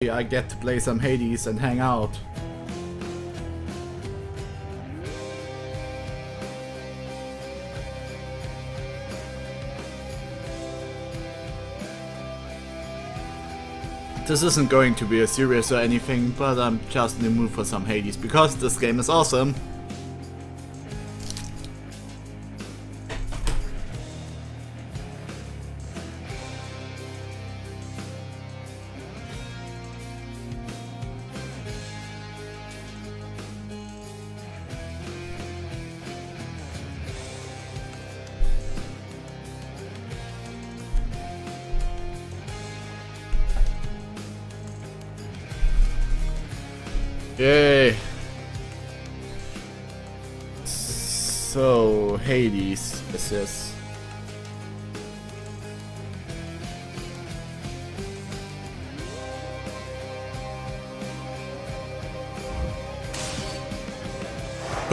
I get to play some Hades and hang out. This isn't going to be a series or anything, but I'm just in the mood for some Hades because this game is awesome.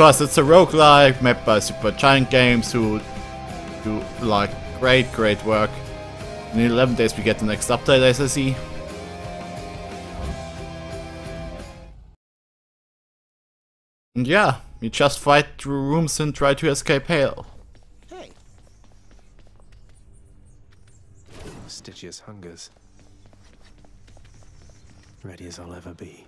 Of course, it's a roguelike made by Supergiant Games who do like great, great work. In 11 days we get the next update, as I see. And yeah, we just fight through rooms and try to escape hell. Hey. Stygius hungers. Ready as I'll ever be.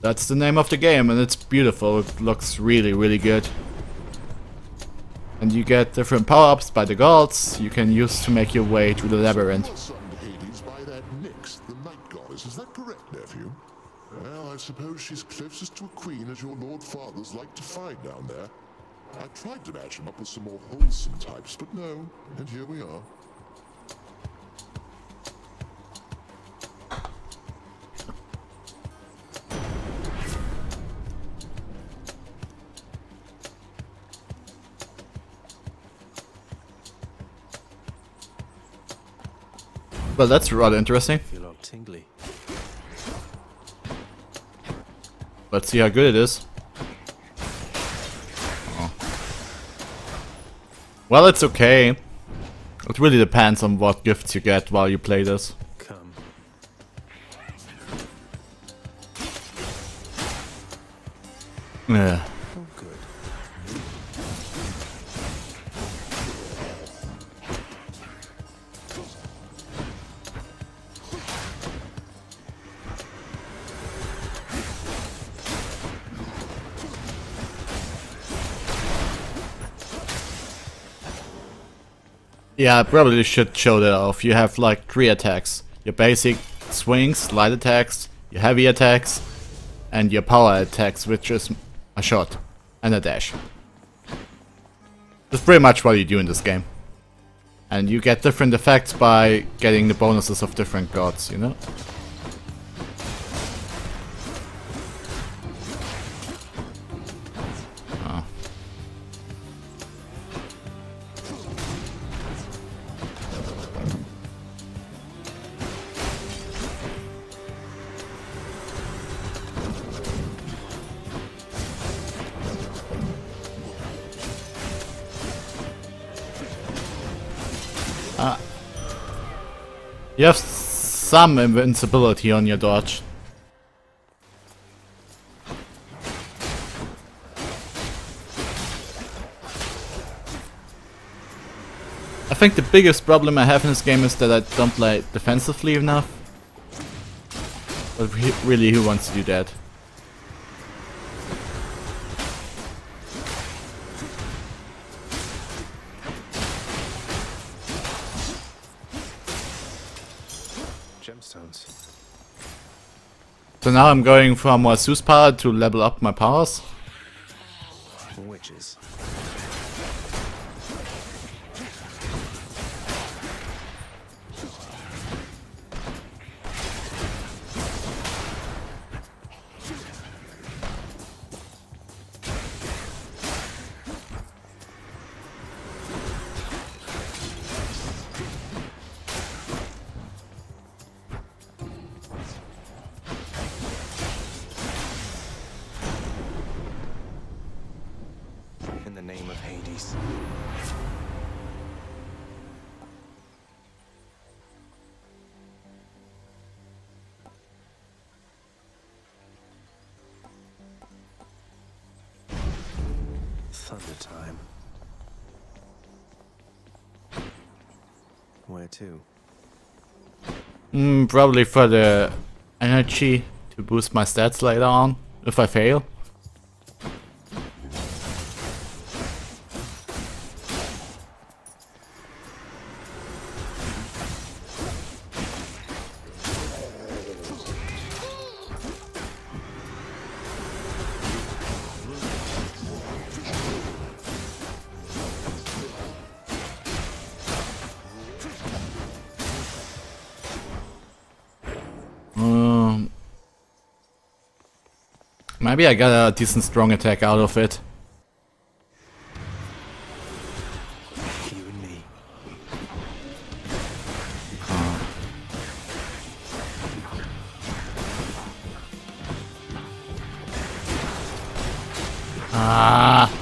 That's the name of the game and it's beautiful. It looks really, really good. And you get different power-ups by the gods you can use to make your way through the labyrinth. Is that correct, nephew? Well, I suppose she's closest to a queen as your lord fathers like to find down there. I tried to match him up with some more wholesome types, but no, and here we are. Well, that's rather interesting. Feel all tingly. Let's see how good it is. Oh. Well, it's okay. It really depends on what gifts you get while you play this. Come. Yeah. Yeah, I probably should show that off. You have like three attacks. Your basic swings, light attacks, your heavy attacks, and your power attacks, which is a shot and a dash. That's pretty much what you do in this game. And you get different effects by getting the bonuses of different gods, you know? You have some invincibility on your dodge. I think the biggest problem I have in this game is that I don't play defensively enough. But re- really, who wants to do that? So now I'm going from more Zeus power to level up my powers. Probably for the energy to boost my stats later on, if I fail. Maybe I got a decent strong attack out of it. Ah.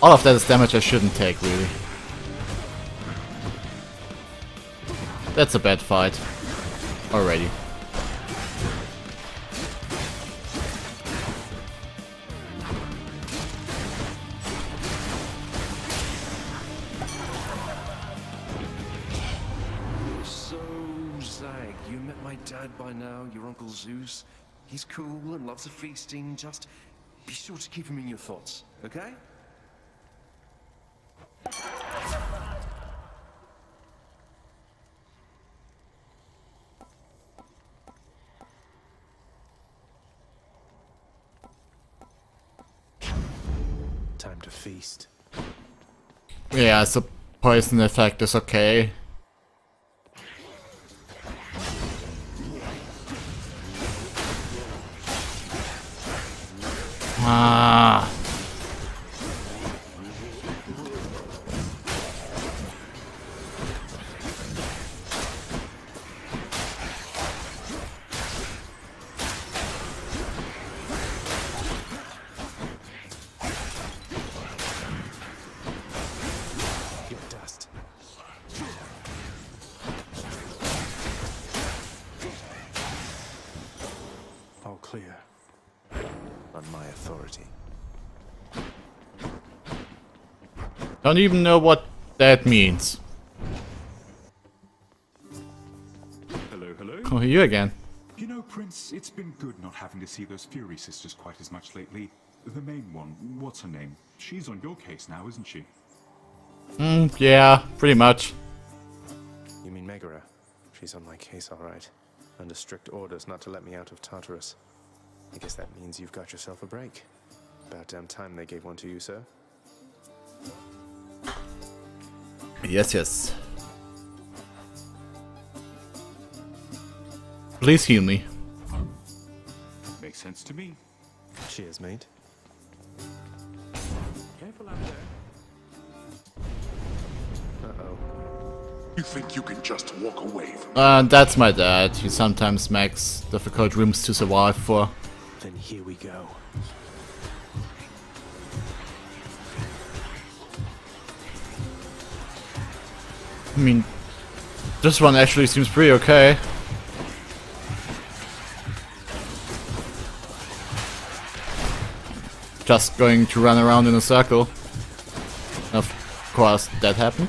All of that is damage I shouldn't take, really. That's a bad fight. Already. Zeus. He's cool and loves a feasting, just be sure to keep him in your thoughts, okay? Time to feast. Yeah, so poison effect is okay. Ah. I don't even know what that means. Hello, hello. Oh, you again. You know, Prince, it's been good not having to see those Fury sisters quite as much lately. The main one, what's her name? She's on your case now, isn't she? Mm, yeah, pretty much. You mean Megara? She's on my case, all right. Under strict orders not to let me out of Tartarus. I guess that means you've got yourself a break. About damn time they gave one to you, sir. Yes, yes. Please heal me. Makes sense to me. Cheers, mate. Careful out there. Uh-oh. You think you can just walk away from Uh, that's my dad. He sometimes makes difficult rooms to survive for. Then here we go. Mean, this one actually seems pretty okay. Just going to run around in a circle. Of course, that happened.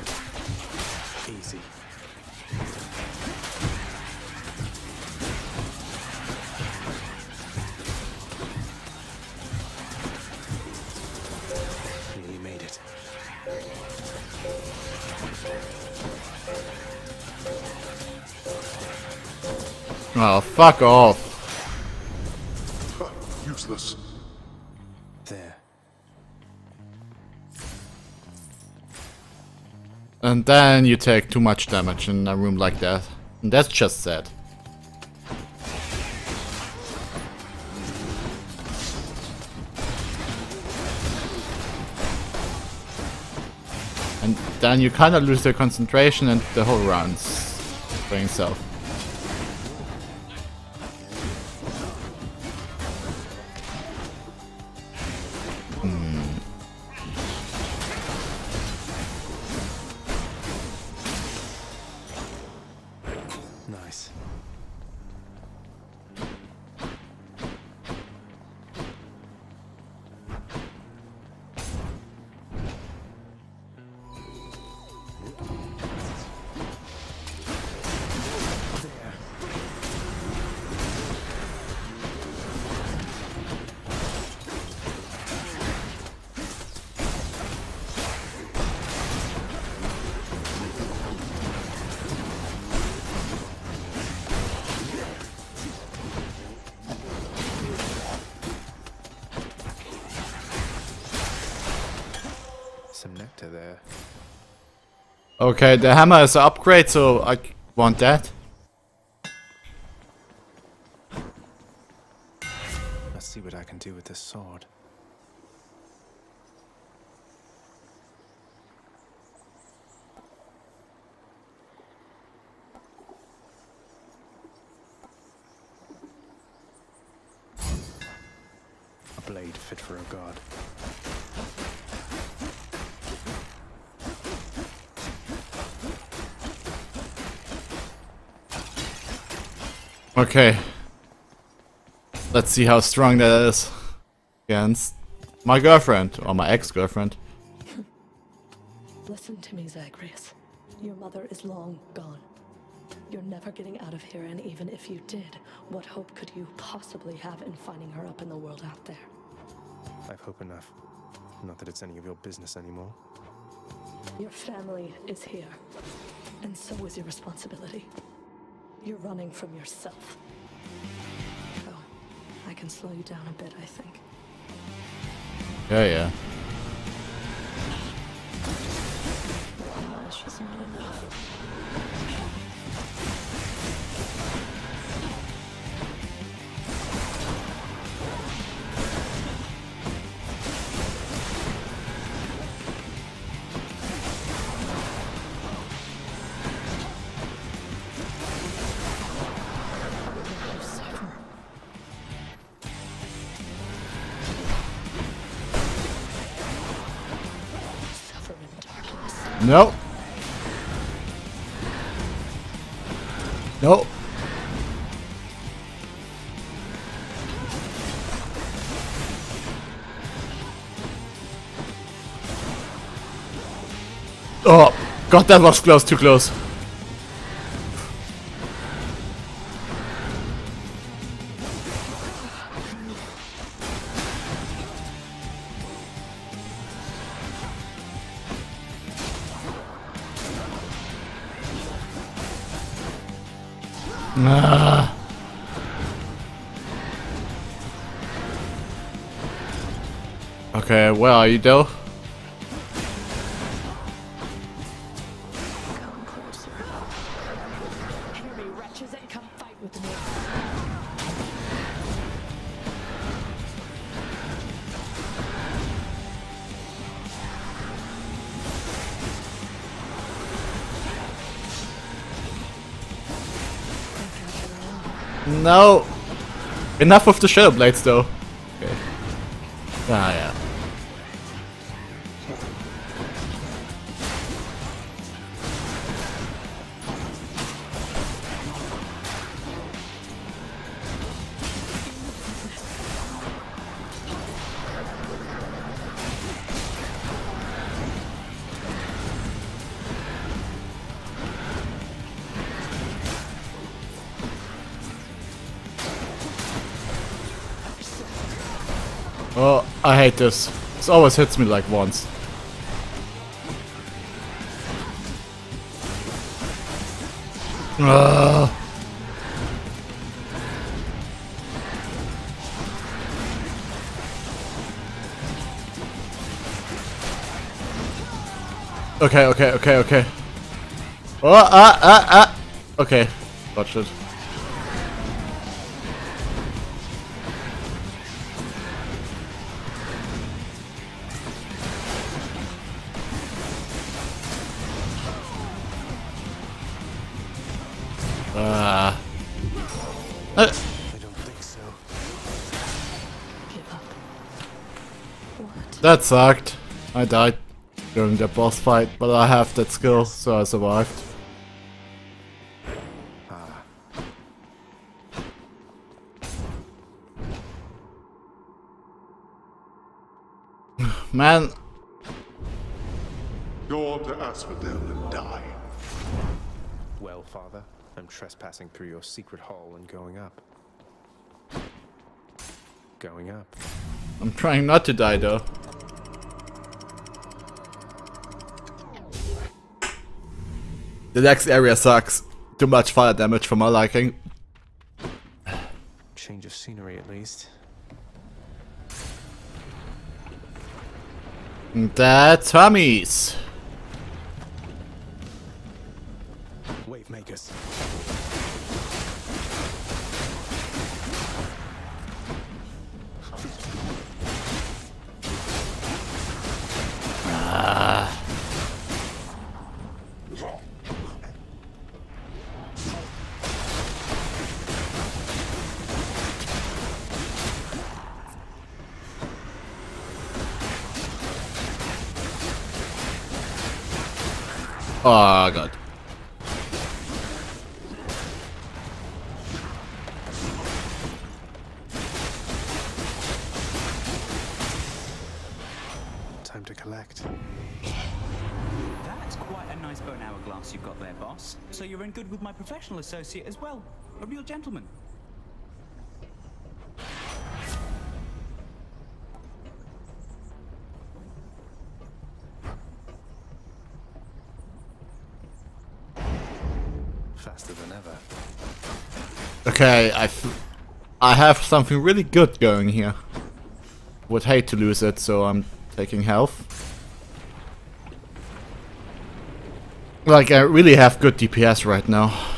Oh, fuck off. Useless. There. And then you take too much damage in a room like that. And that's just sad. And then you kinda lose the concentration and the whole round's by itself. Okay, the hammer is an upgrade, so I want that. Let's see what I can do with this sword. A blade fit for a god. Okay. Let's see how strong that is against my girlfriend or my ex-girlfriend. Listen to me, Zagreus. Your mother is long gone. You're never getting out of here, and even if you did, what hope could you possibly have in finding her up in the world out there? I've hope enough. Not that it's any of your business anymore. Your family is here, and so is your responsibility. You're running from yourself. Oh, I can slow you down a bit, I think. Yeah, yeah. No, it's just not enough. Darkness. No. No. Oh, God, that was close, too close. Fight with me. No! Enough of the Shadow Blades, though. Hate this. This always hits me like once. Ugh. Okay, okay, okay, okay. Oh, ah, ah, ah. Okay, watch it. That sucked. I died during the boss fight, but I have that skill, so I survived. Man, Go on to Asphodel and die. Well, Father, I'm trespassing through your secret hall and going up. Going up. I'm trying not to die though. The next area sucks. Too much fire damage for my liking. Change of scenery at least. The Tommies. Wave makers. Oh god. Time to collect. That's quite a nice bone hourglass you've got there, boss. So you're in good with my professional associate as well. A real gentleman. Okay, I, I have something really good going here. Would hate to lose it, so I'm taking health. Like, I really have good DPS right now.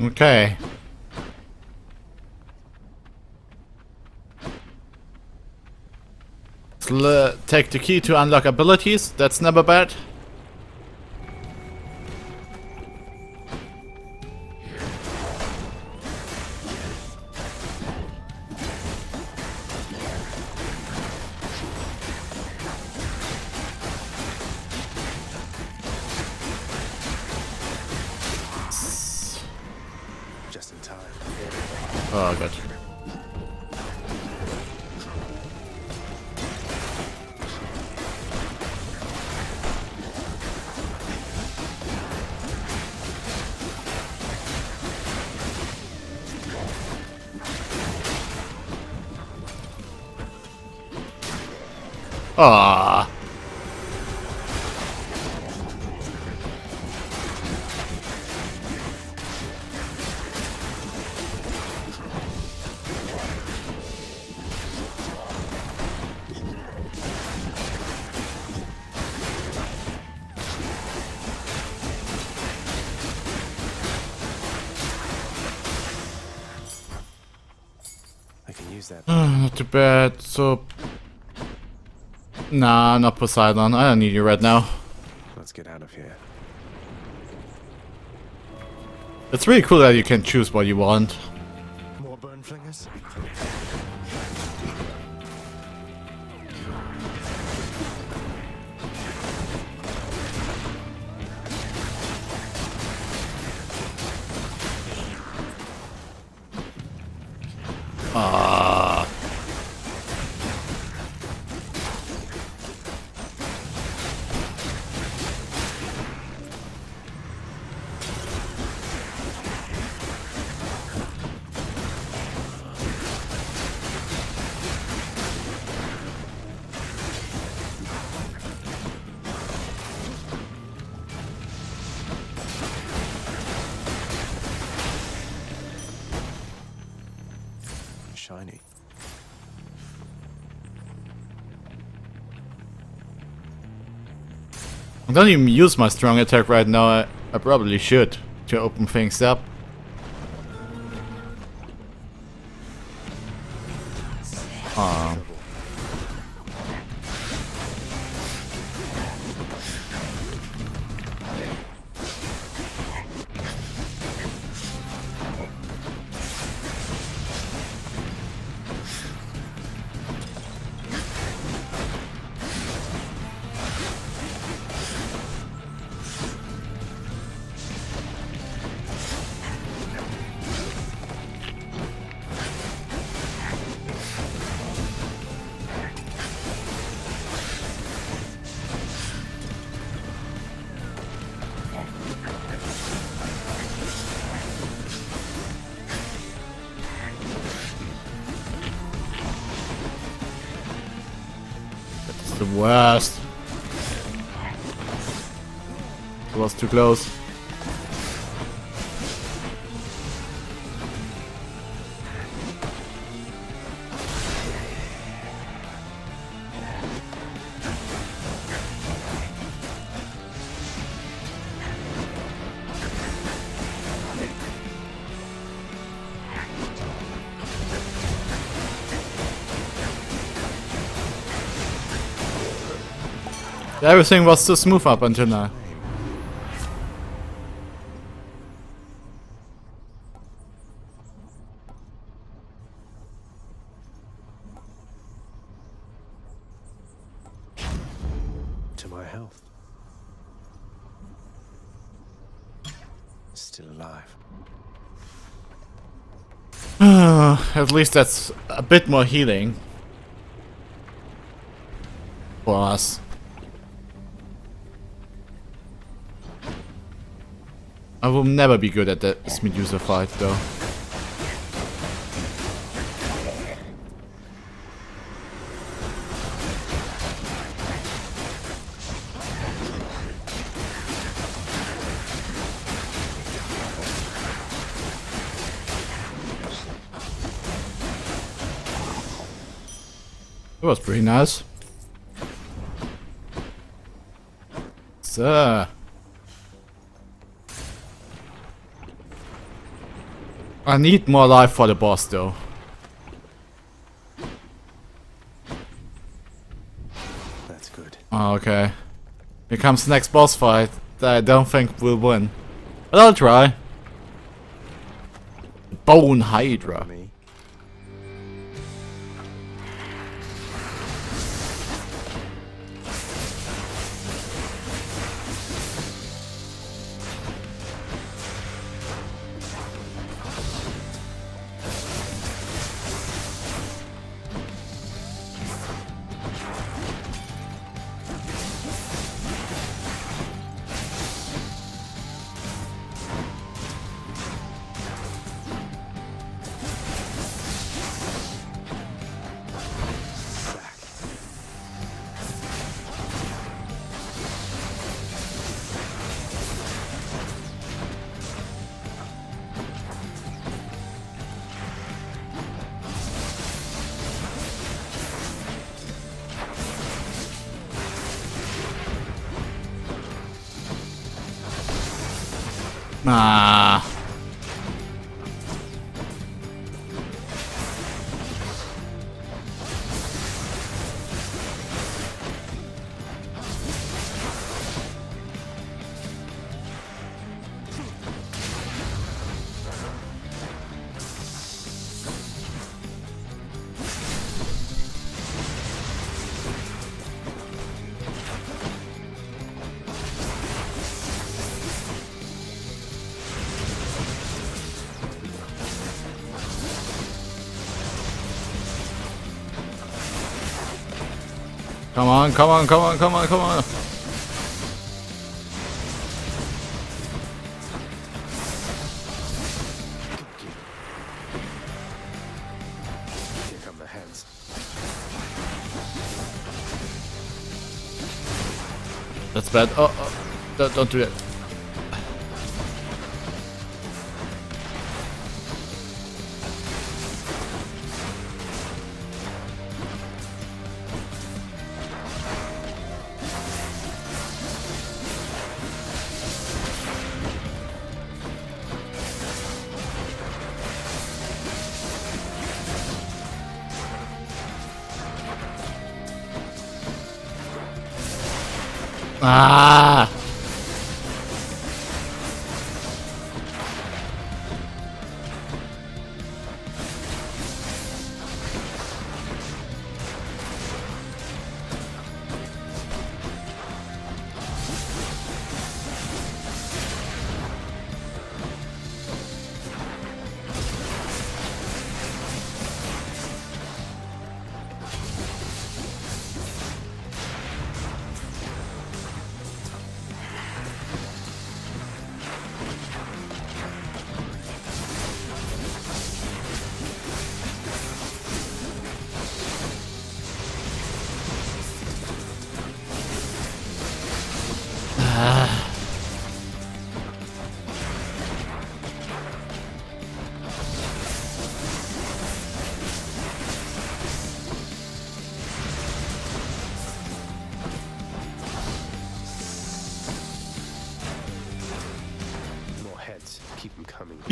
Okay. Sl- take the key to unlock abilities. That's never bad. Nah, not Poseidon. I don't need you right now. Let's get out of here. It's really cool that you can choose what you want. Don't even use my strong attack right now. I, I probably should to open things up. Worst. It was too close. Everything was so smooth up until now. To my health. Still alive. At least that's a bit more healing. For us. I will never be good at that Medusa fight though. That was pretty nice. So. I need more life for the boss though. That's good. Oh, okay. Here comes the next boss fight that I don't think will win. But I'll try. Bone Hydra. Me. Ah. On, come on, come on, come on, come on. Here come the heads. That's bad. Oh, oh. Don't, don't do that. Ah!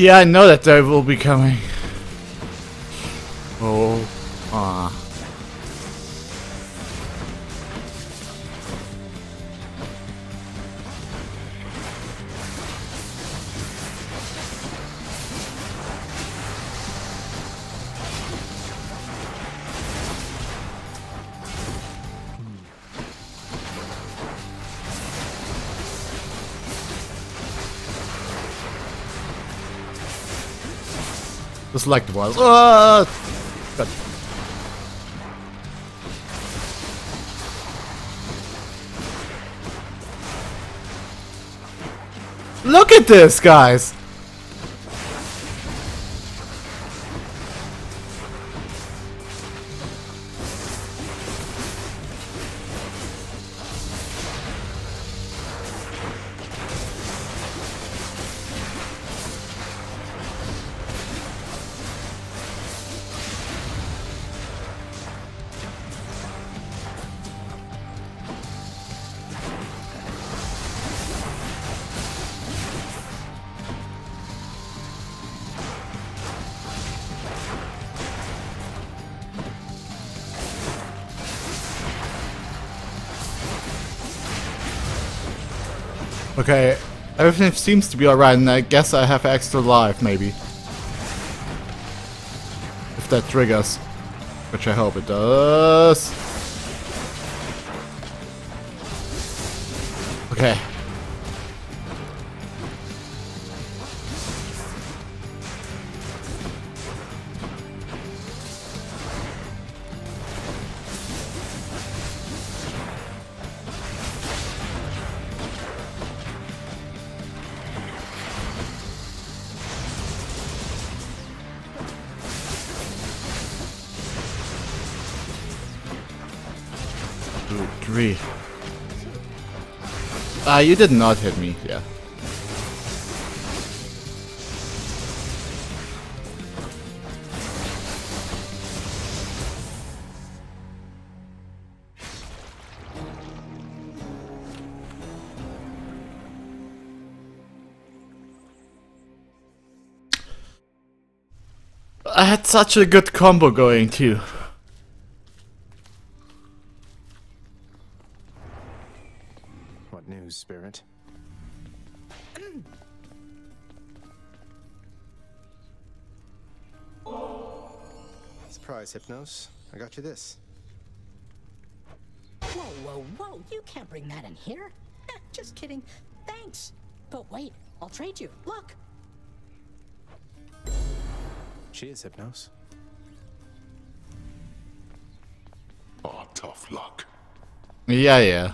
Yeah, I know that they will be coming. Just like the. Ah! Look at this, guys! Everything seems to be alright, and I guess I have extra life, maybe. If that triggers. Which I hope it does. Ah, you did not hit me, yeah. I had such a good combo going too. Hypnos. I got you this. Whoa, whoa, whoa, you can't bring that in here. Eh, Just kidding. Thanks. But wait, I'll trade you. Look. She is Hypnos. Oh, tough luck. Yeah, yeah.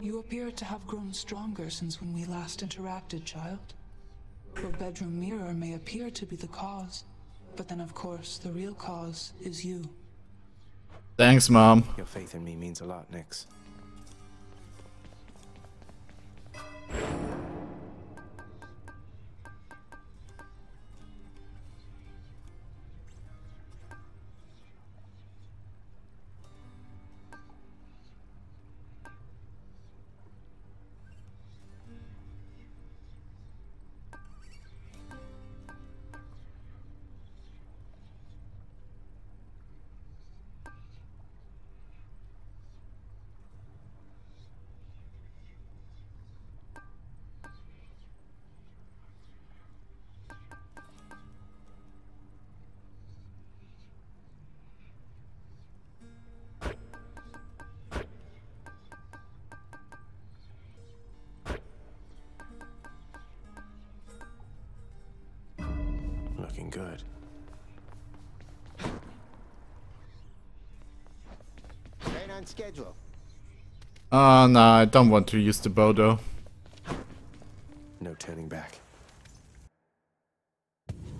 You appear to have grown stronger since when we last interacted, child. Your bedroom mirror may appear to be the cause, but then of course the real cause is you. Thanks, Mom. Your faith in me means a lot, Nyx. Good. Right on schedule. Uh, oh no, I don't want to use the bow though. No turning back.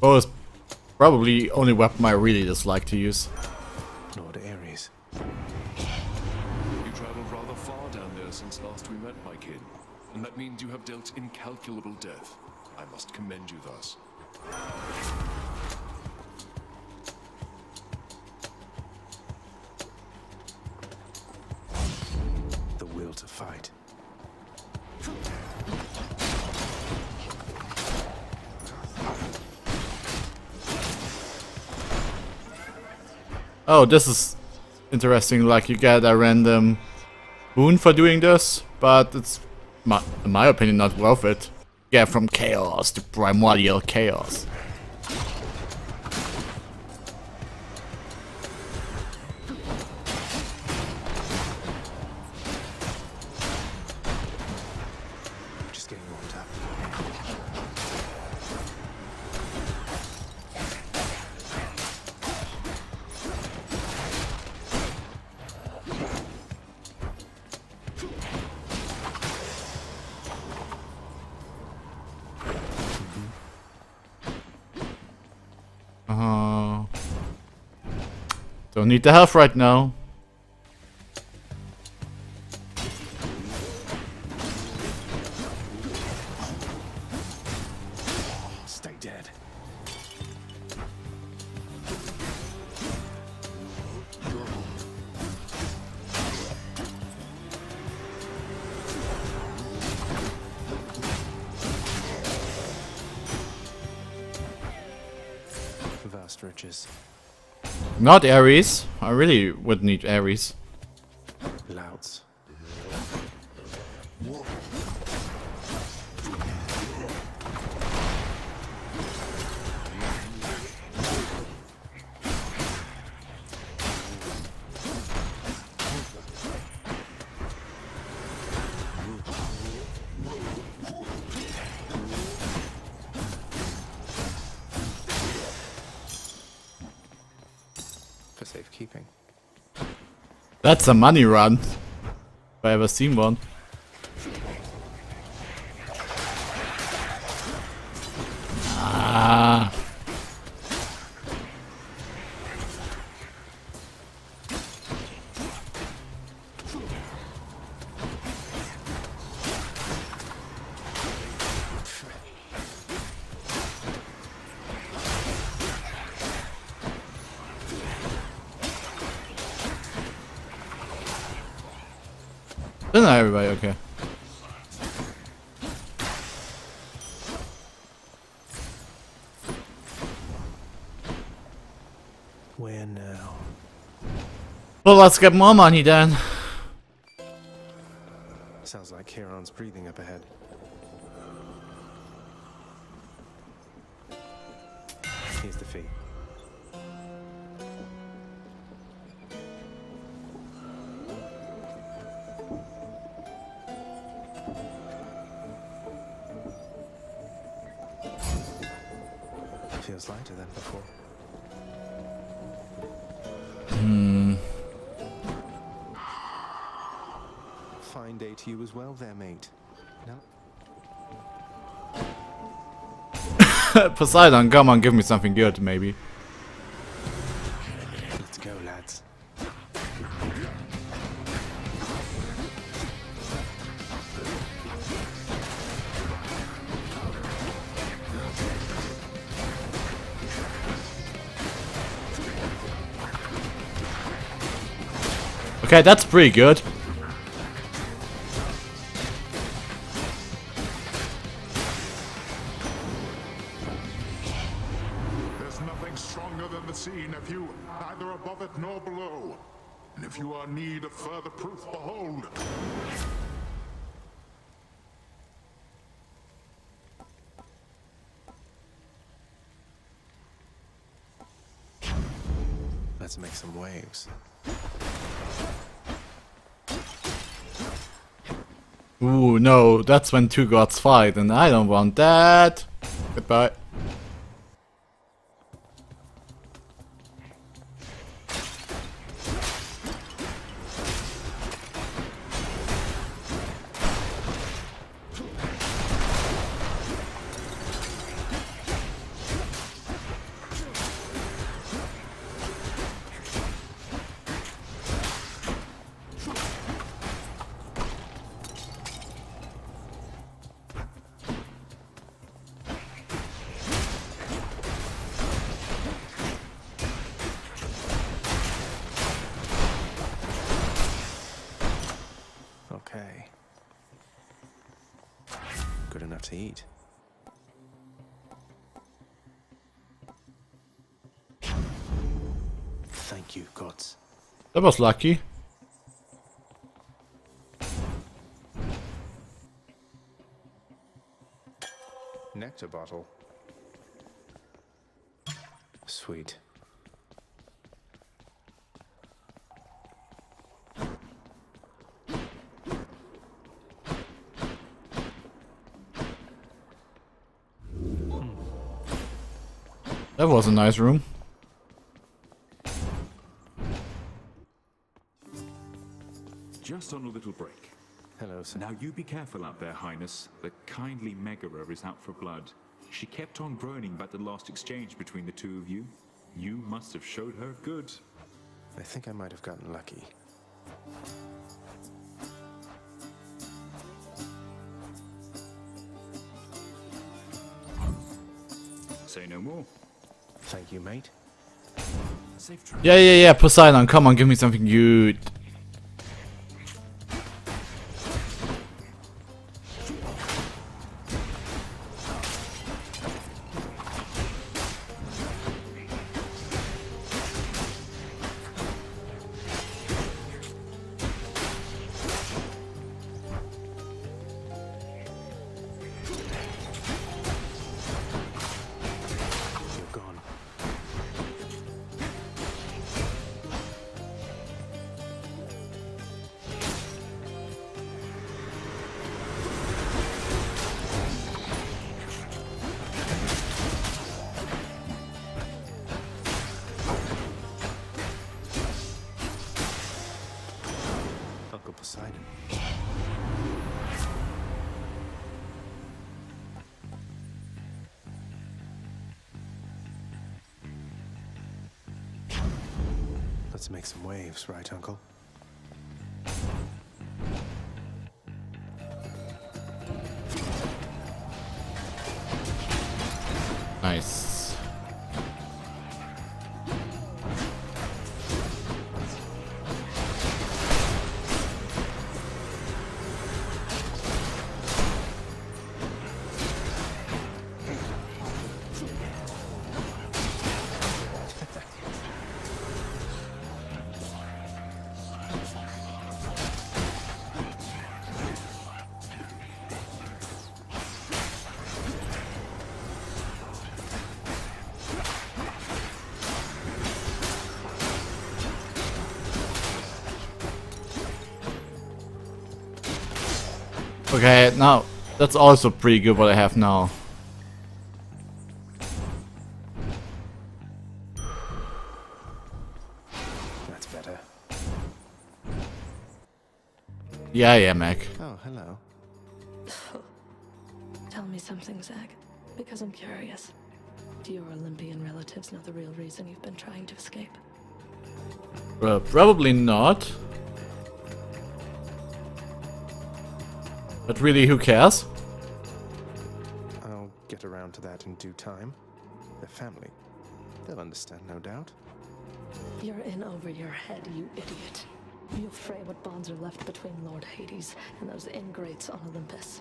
Bow is probably only weapon I really dislike to use. Lord Ares. You traveled rather far down there since last we met, my kid. And that means you have dealt incalculable death. I must commend you thus. Oh, this is interesting. Like you get a random boon for doing this, but it's, my, in my opinion, not worth it. Yeah, from chaos to primordial chaos. Need the health right now. Not Ares. I really would need Ares. Louts. For safekeeping. That's a money run. If I ever seen one. Let's get more money then. Sounds like Charon's breathing up ahead. Poseidon, come on, give me something good, maybe. Let's go, lads. Okay, that's pretty good. That's when two gods fight, and I don't want that. Goodbye. Eat. Thank you, gods. That was lucky. Nectar bottle. Sweet. That was a nice room. Just on a little break. Hello, sir. Now you be careful out there, Highness. The kindly Megaera is out for blood. She kept on groaning about the last exchange between the two of you. You must have showed her good. I think I might have gotten lucky. Say no more. Thank you, mate. Yeah, yeah, yeah, Poseidon, come on, give me something good. Right, Okay, now that's also pretty good what I have now. That's better. Yeah, yeah, Meg. Oh, hello. Tell me something, Zag, because I'm curious. Do your Olympian relatives know the real reason you've been trying to escape? Uh, probably not. But really, who cares? I'll get around to that in due time. Their family. They'll understand, no doubt. You're in over your head, you idiot. You'll fray what bonds are left between Lord Hades and those ingrates on Olympus.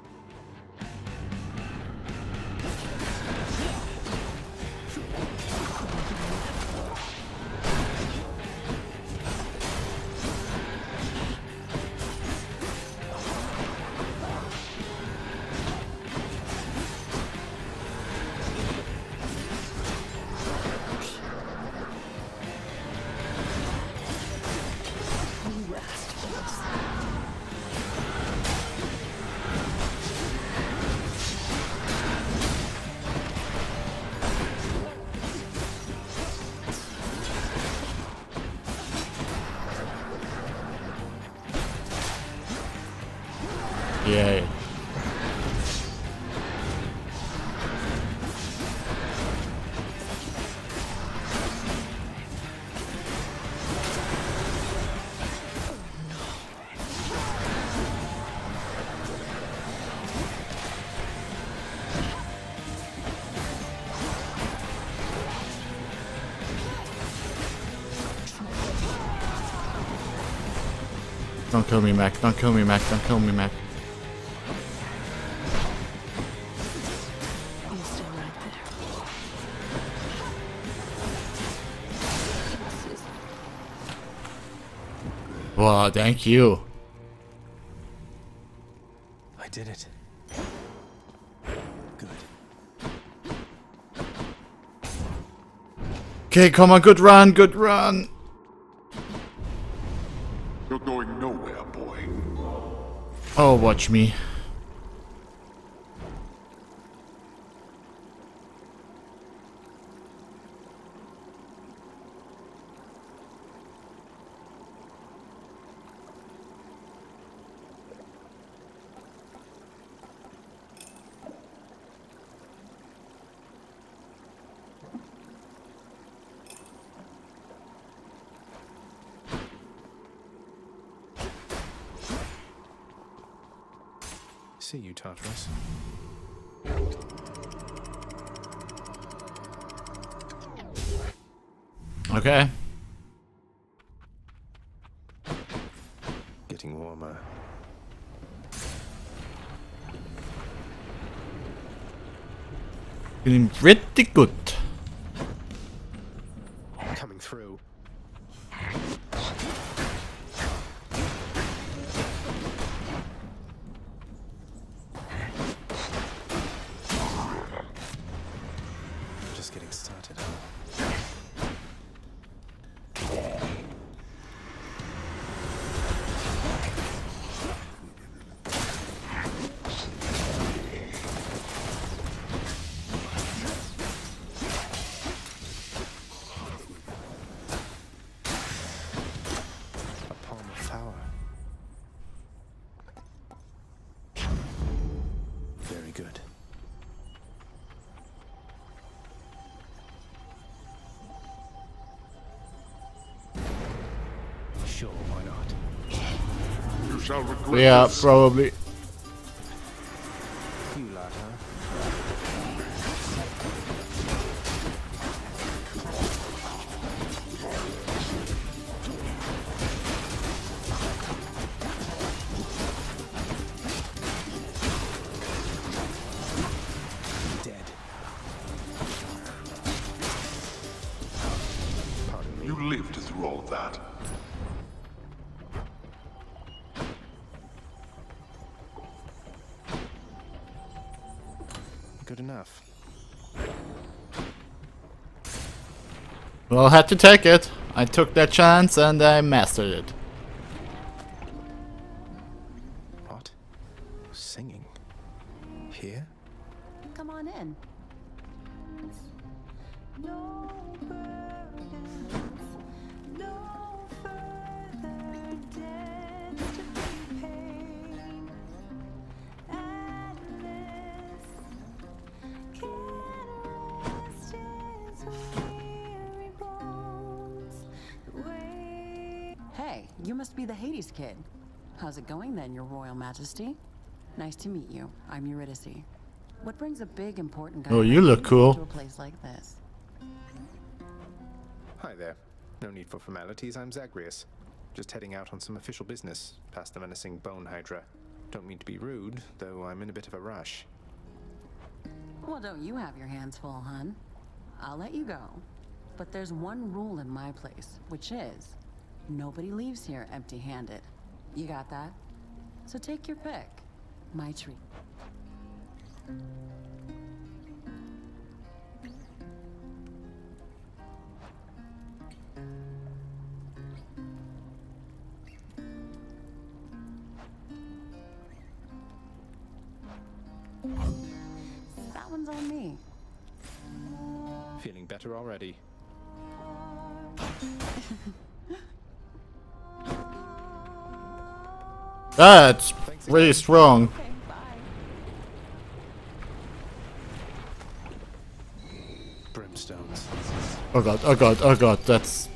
kill me, Meg. Don't kill me, Meg. Don't kill me, Meg. Wow, thank you. I did it. Good. Okay, come on, good run, good run. Watch me. See you, Tartarus. Okay. Getting warmer. Feeling pretty good. Yeah, probably. Well, had to take it. I took that chance and I mastered it. Majesty? Nice to meet you. I'm Eurydice. What brings a big, important guy Oh, you look cool. to a place like this? Hi there. No need for formalities, I'm Zagreus. Just heading out on some official business, past the menacing Bone Hydra. Don't mean to be rude, though I'm in a bit of a rush. Well, don't you have your hands full, hun? I'll let you go. But there's one rule in my place, which is nobody leaves here empty handed. You got that? So take your pick. My treat. That one's on me. Feeling better already. That's really strong. Brimstones. Oh god, oh god, oh god, that's...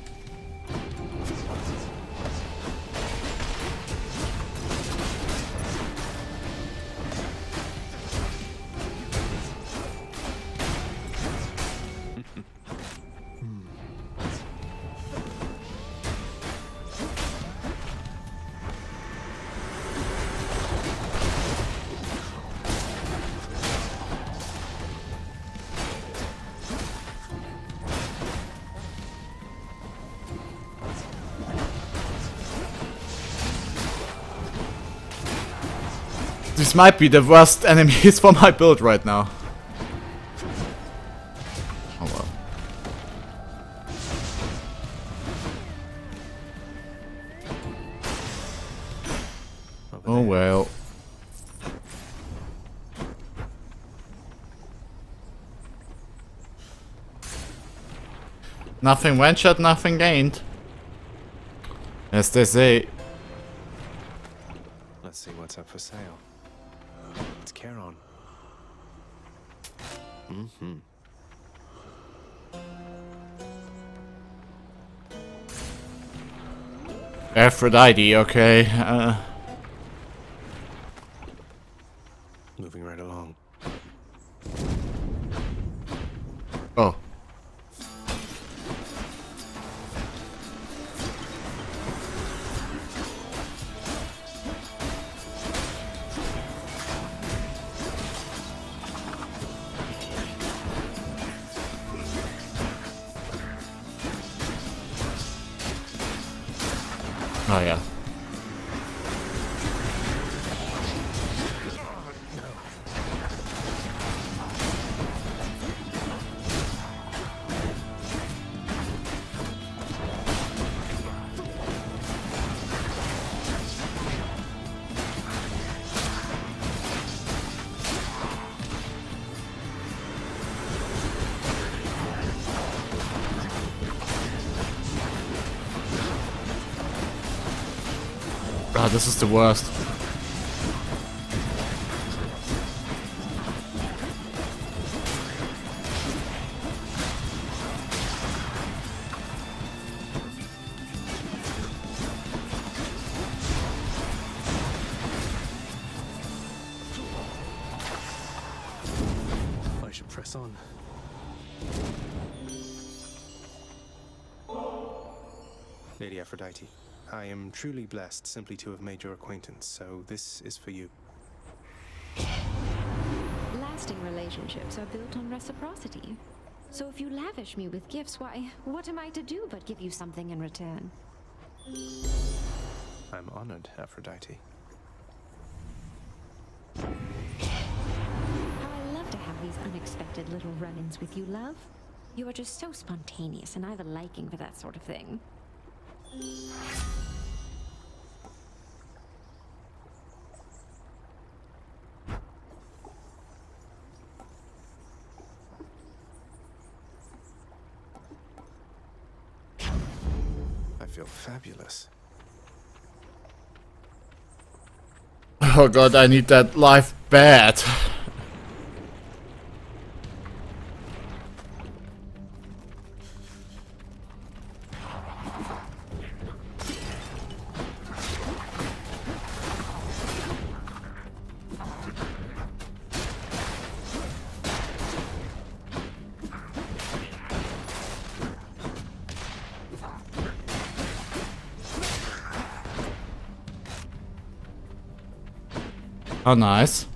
These might be the worst enemies for my build right now. Oh well. Oh well. Nothing ventured, nothing gained. As they say. Let's see what's up for sale. Mm-hmm. Aphrodite, okay. Uh, this is the worst. Truly blessed simply to have made your acquaintance, so this is for you. Lasting relationships are built on reciprocity. So if you lavish me with gifts, why, what am I to do but give you something in return? I'm honored, Aphrodite. How I love to have these unexpected little run-ins with you, love. You are just so spontaneous, and I have a liking for that sort of thing. Feel fabulous. Oh god, I need that life bad. Oh, nice.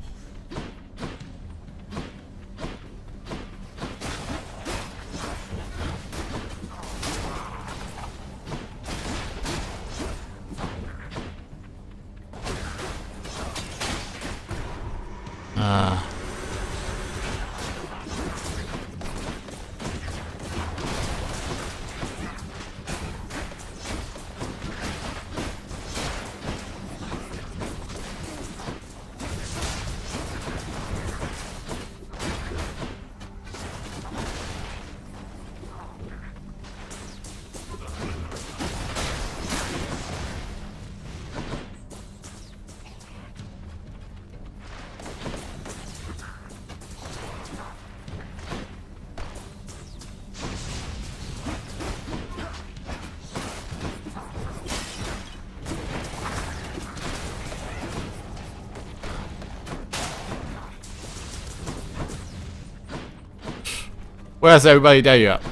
Where's everybody there yet?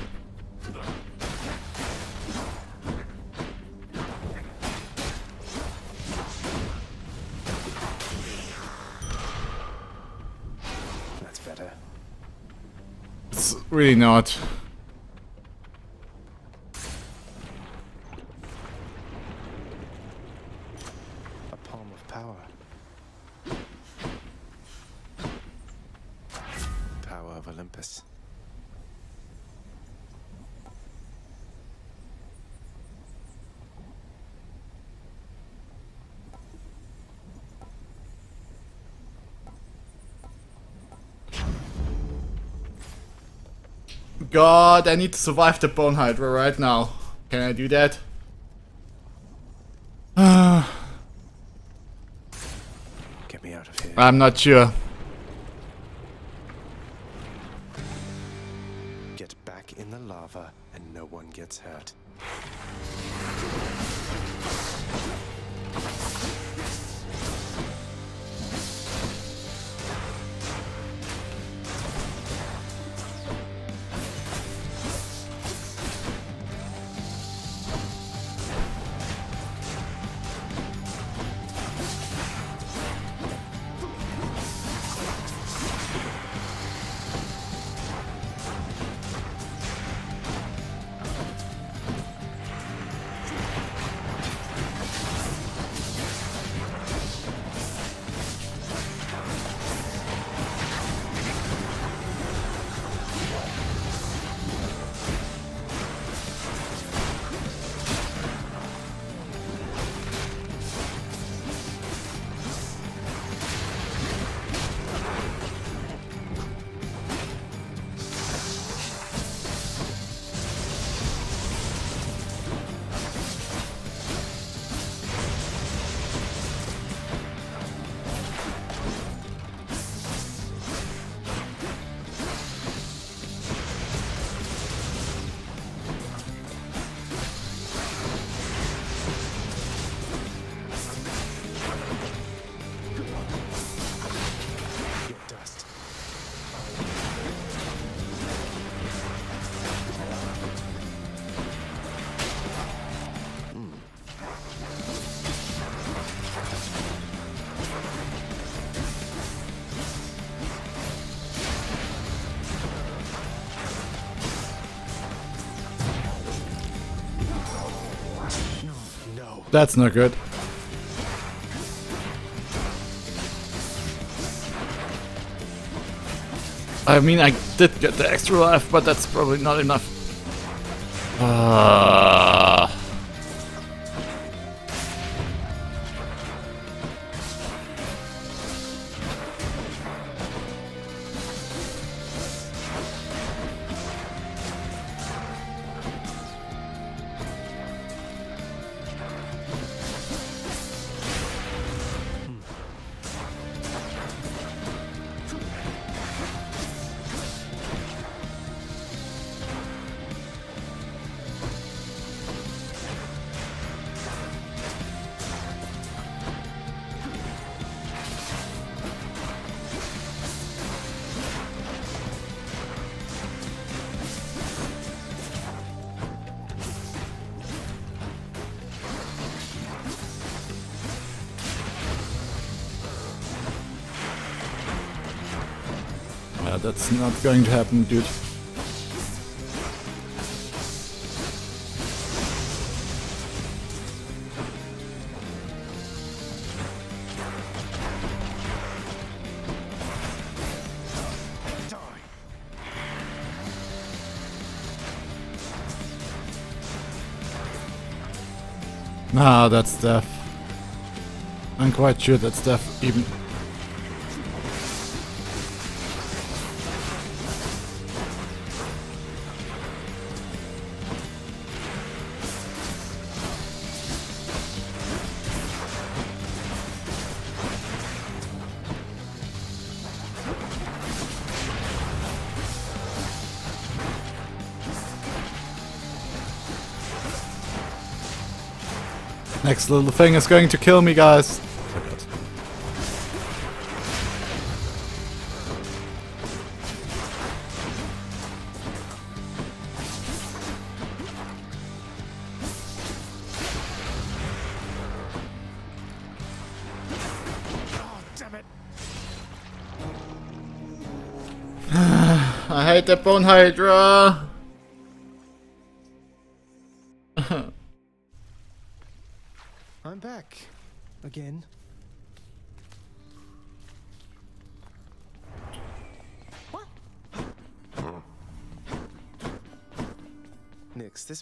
That's better. It's really not. God, I need to survive the Bone Hydra right now. Can I do that? Get me out of here. I'm not sure. That's not good. I mean, I did get the extra life, but that's probably not enough. Ah. That's not going to happen, dude. Ah, that's death. I'm quite sure that's death even. Next little thing is going to kill me, guys. I hate the Bone Hydra.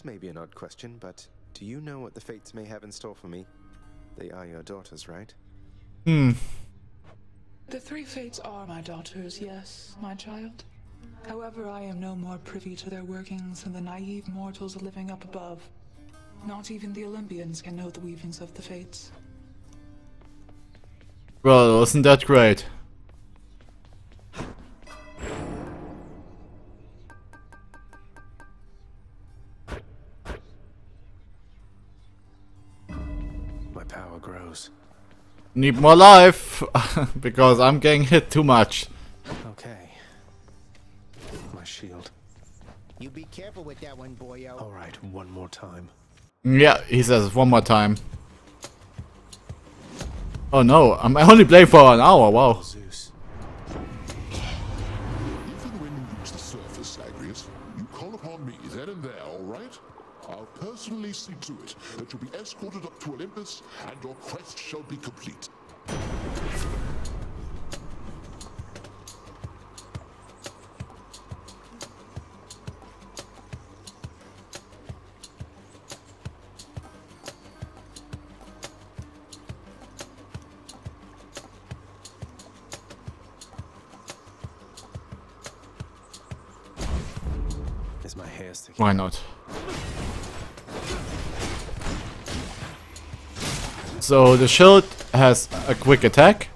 This may be an odd question, but do you know what the fates may have in store for me? They are your daughters, right? Hmm. The three fates are my daughters, yes, my child. However, I am no more privy to their workings than the naive mortals living up above. Not even the Olympians can know the weavings of the fates. Well, wasn't that great? Need more life because I'm getting hit too much. Okay. My shield. You be careful with that one, boyo. Alright, one more time. Mm, yeah, he says one more time. Oh no, I'm only playing for an hour, wow. Zeus. Even when you reach the surface, Agrius, you call upon me then and there, all right? I'll personally see to it that you'll be escorted up to Olympus and your quest shall be complete. Is my hair sticking? Why not? So the shield has a quick attack,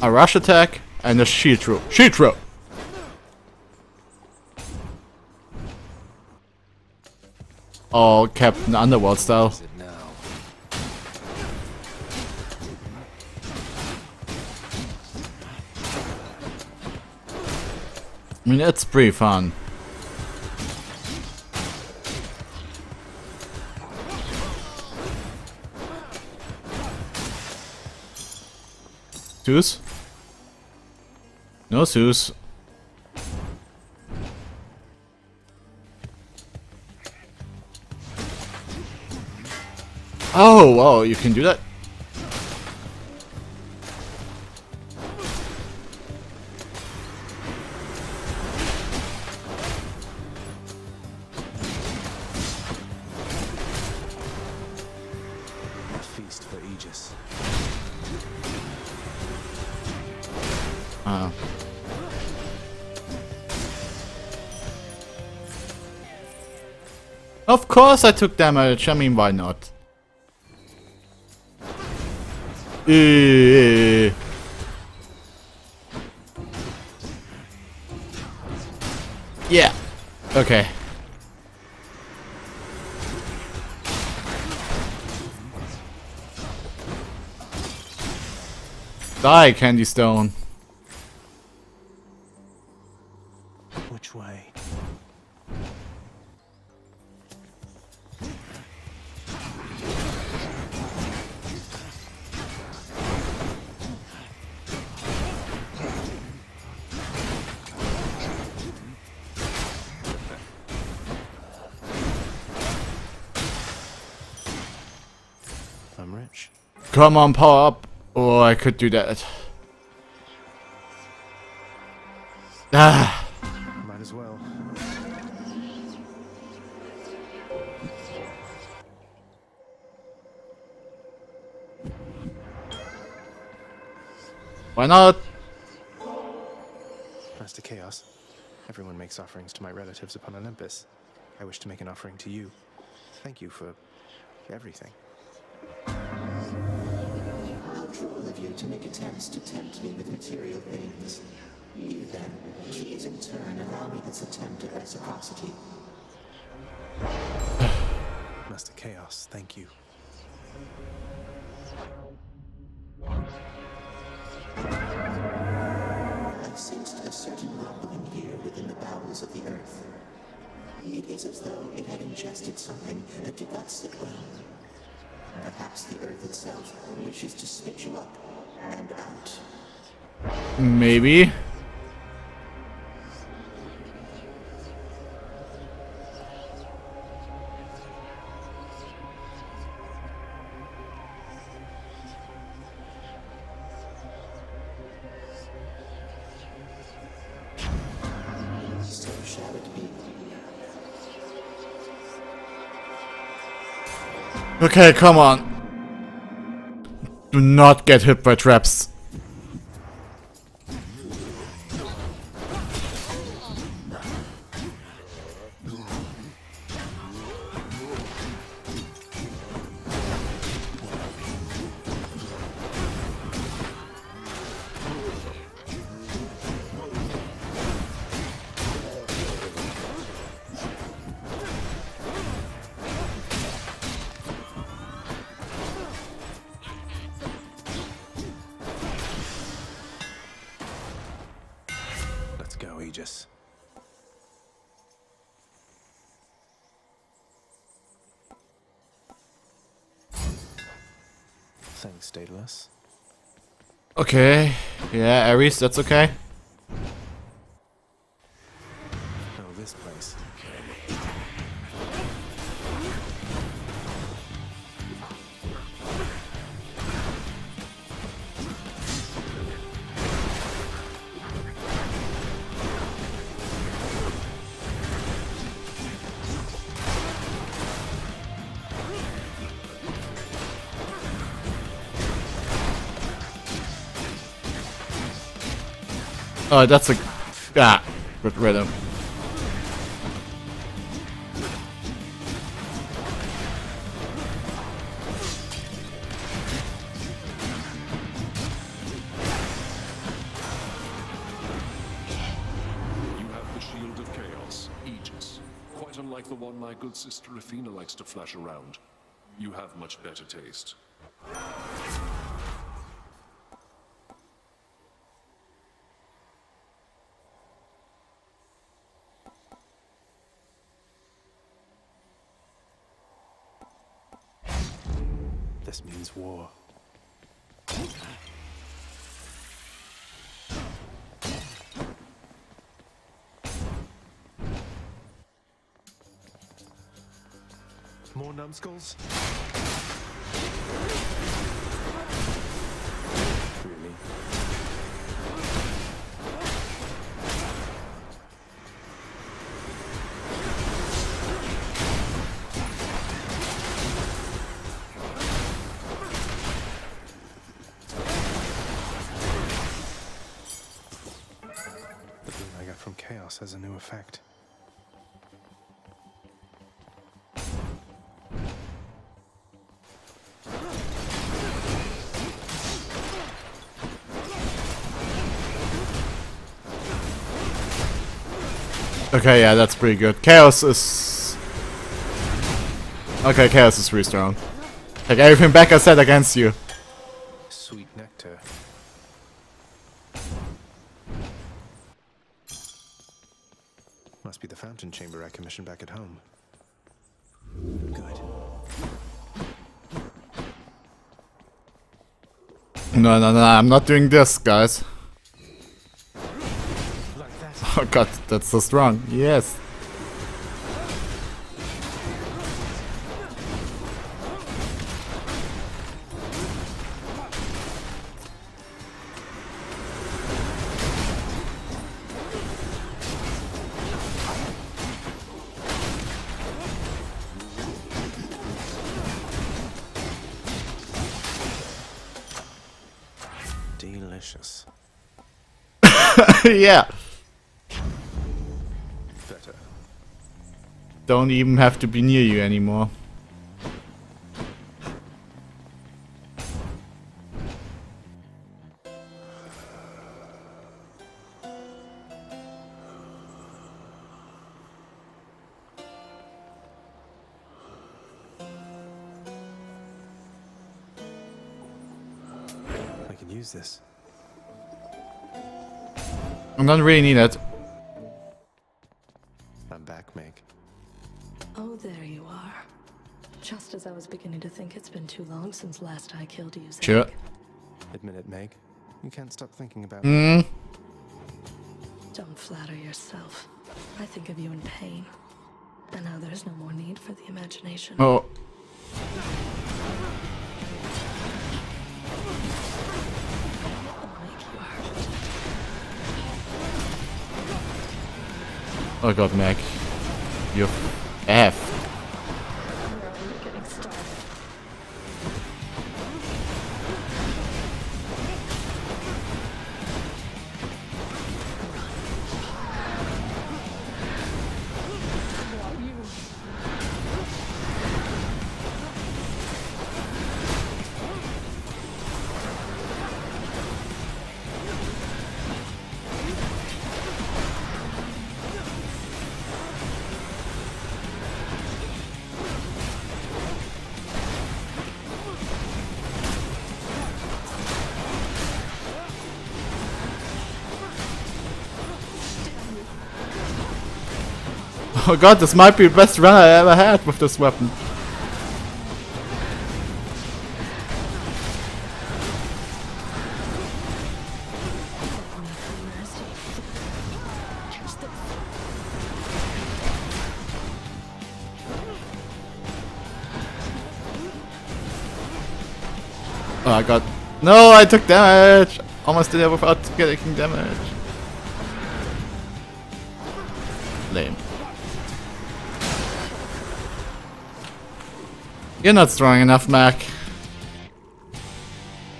a rush attack, and a shield throw. Shield throw! All Captain Underworld style. I mean, it's pretty fun. Zeus? No Zeus. Oh, wow, you can do that? Course I took damage, I mean why not? Eh. Yeah. Okay. Die, Candy Stone. Come on, power up. Oh, I could do that. Ah. Might as well. Why not? Master Chaos, everyone makes offerings to my relatives upon Olympus. I wish to make an offering to you. Thank you for everything. You to make attempts to tempt me with material things. You then, please in turn allow me this attempt at reciprocity. Master Chaos, thank you. I sensed a certain rumbling here within the bowels of the earth. It is as though it had ingested something that did not sit well. Perhaps the earth itself wishes to spit you up. Maybe. Okay, come on. Do not get hit by traps. That's okay. That's a... Ah, him. You have the Shield of Chaos, Aegis. Quite unlike the one my good sister Athena likes to flash around. You have much better taste. This means war. More numbskulls? Has a new effect. Okay, yeah, that's pretty good. Chaos is... Okay, Chaos is really strong. Take everything back I said against you. Sweet nectar. Must be the fountain chamber I commissioned back at home. Good. No, no, no, I'm not doing this, guys. Oh god, that's so strong. Yes. yeah. Better. Don't even have to be near you anymore. I don't really need it. I'm back, Meg. Oh, there you are. Just as I was beginning to think it's been too long since last I killed you. Zag. Sure. Admit it, Meg. You can't stop thinking about Hmm. Don't flatter yourself. I think of you in pain. And now there's no more need for the imagination. Oh. Oh god, Meg. You F. Oh god, this might be the best run I ever had with this weapon. Oh, I got... No, I took damage! Almost did it without getting damage. Lame. You're not strong enough, Meg.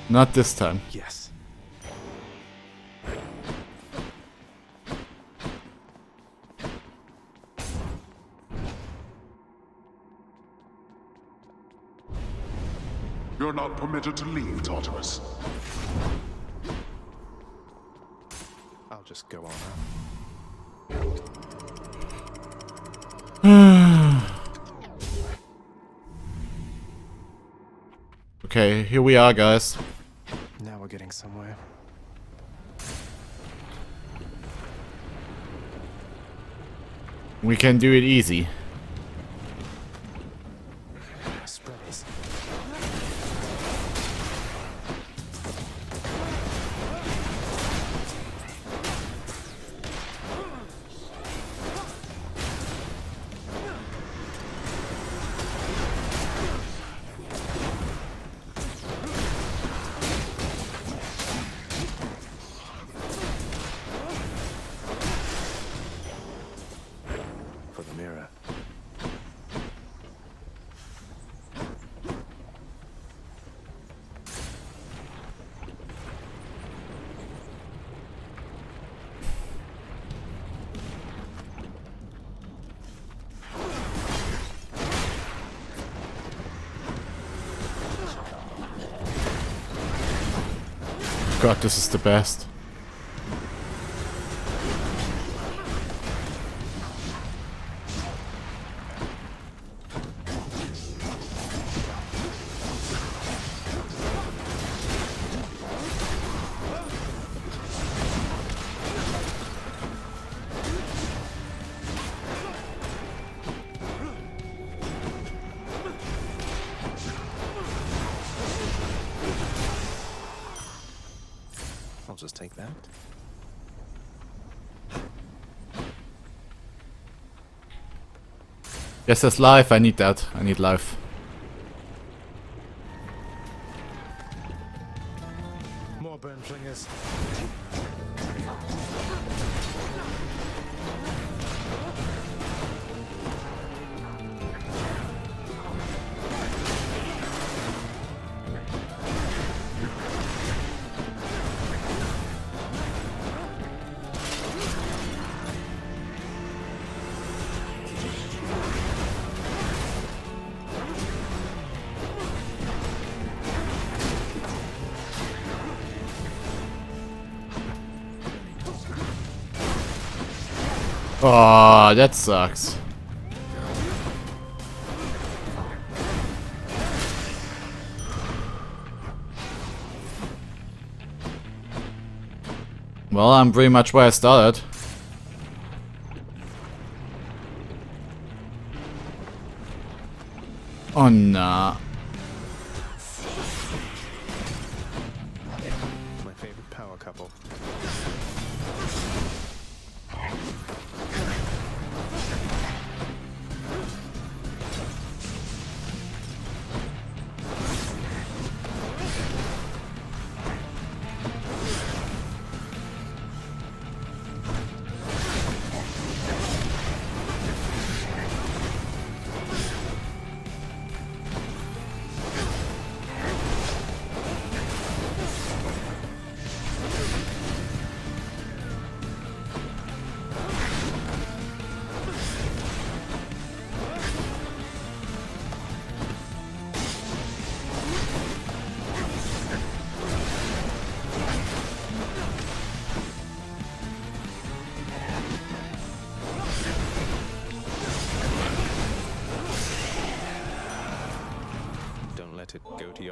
Not this time. Yes. You're not permitted to leave, Tartarus. I'll just go on okay, here we are, guys. Now we're getting somewhere. We can do it easy. This is the best. Take that. Yes, there's life. I need that. I need life. That sucks. Well, I'm pretty much where I started. Oh, nah.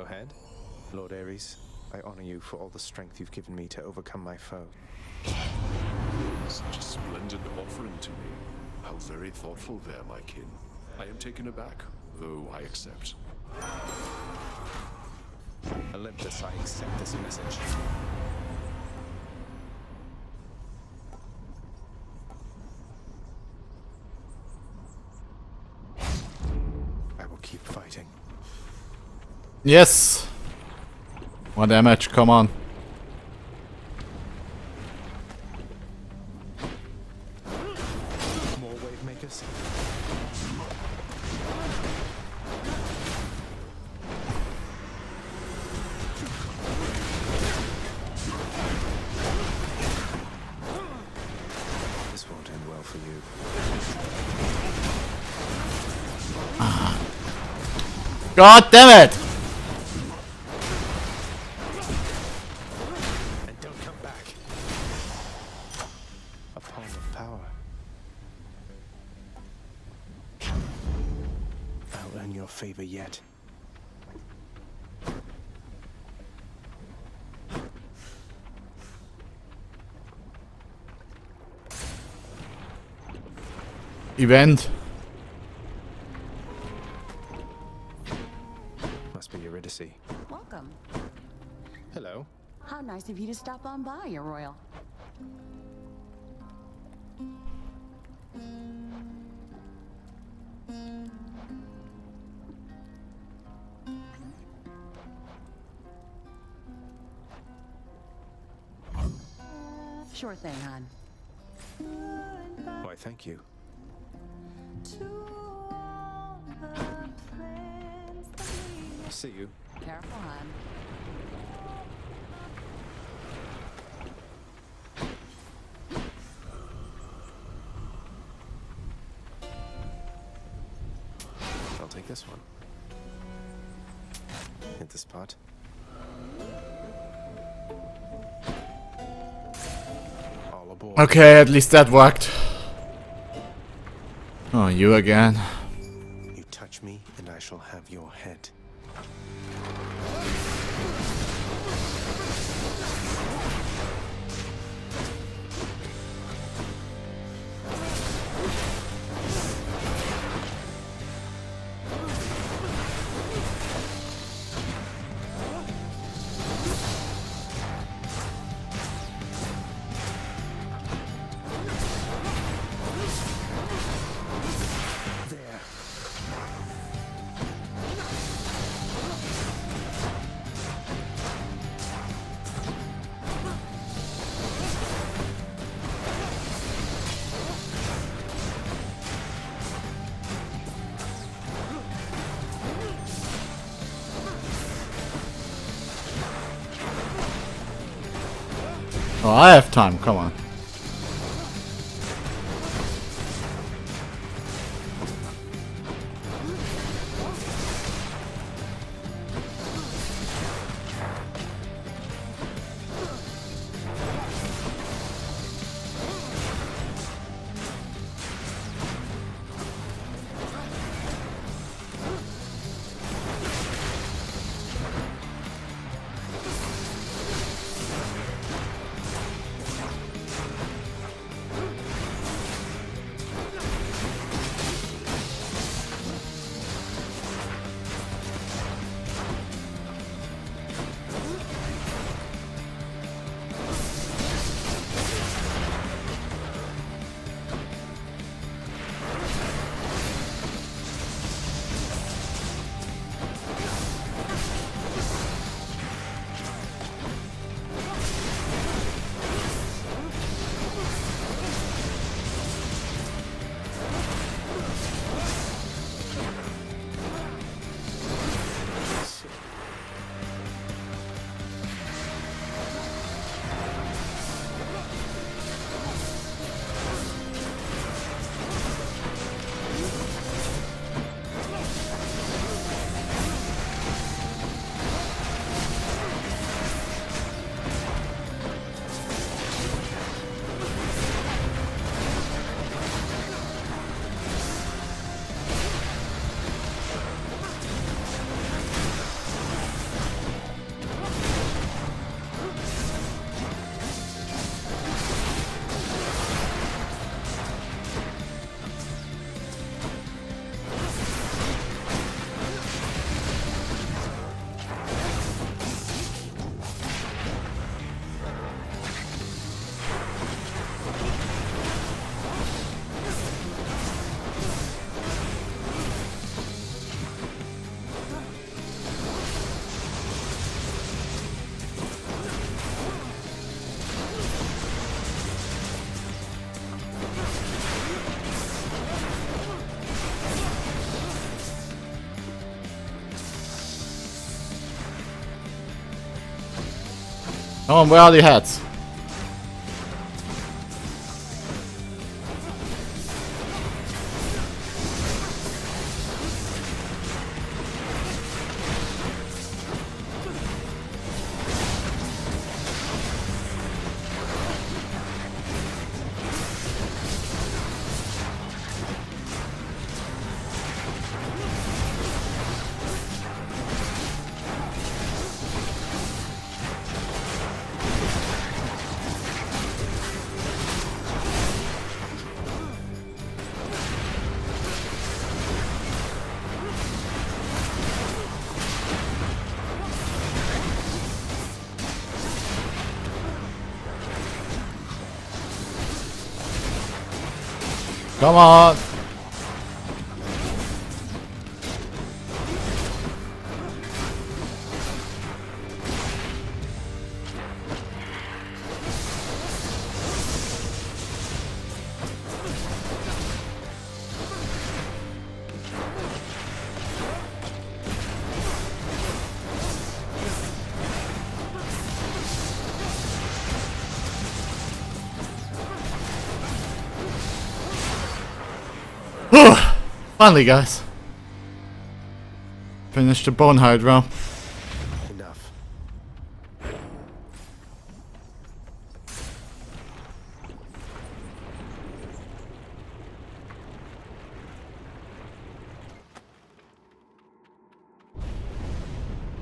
Your head. Lord Ares, I honor you for all the strength you've given me to overcome my foe. Such a splendid offering to me. How very thoughtful there, my kin. I am taken aback, though I accept. Olympus, I accept this message. I will keep fighting. Yes! One damage, come on. More wave makers? This won't end well for you. God damn it! Event. Must be Eurydice. Welcome. Hello. How nice of you to stop on by, Your Royal. Sure thing, hon. Why, thank you. See you. Careful, hon. I'll take this one. Hit the spot. All aboard. Okay, at least that worked. Oh, you again. You touch me, and I shall have your head. I have time, come on. Come on, where are the hats? Come on! Finally, guys. Finished the Bone Hydra. Enough.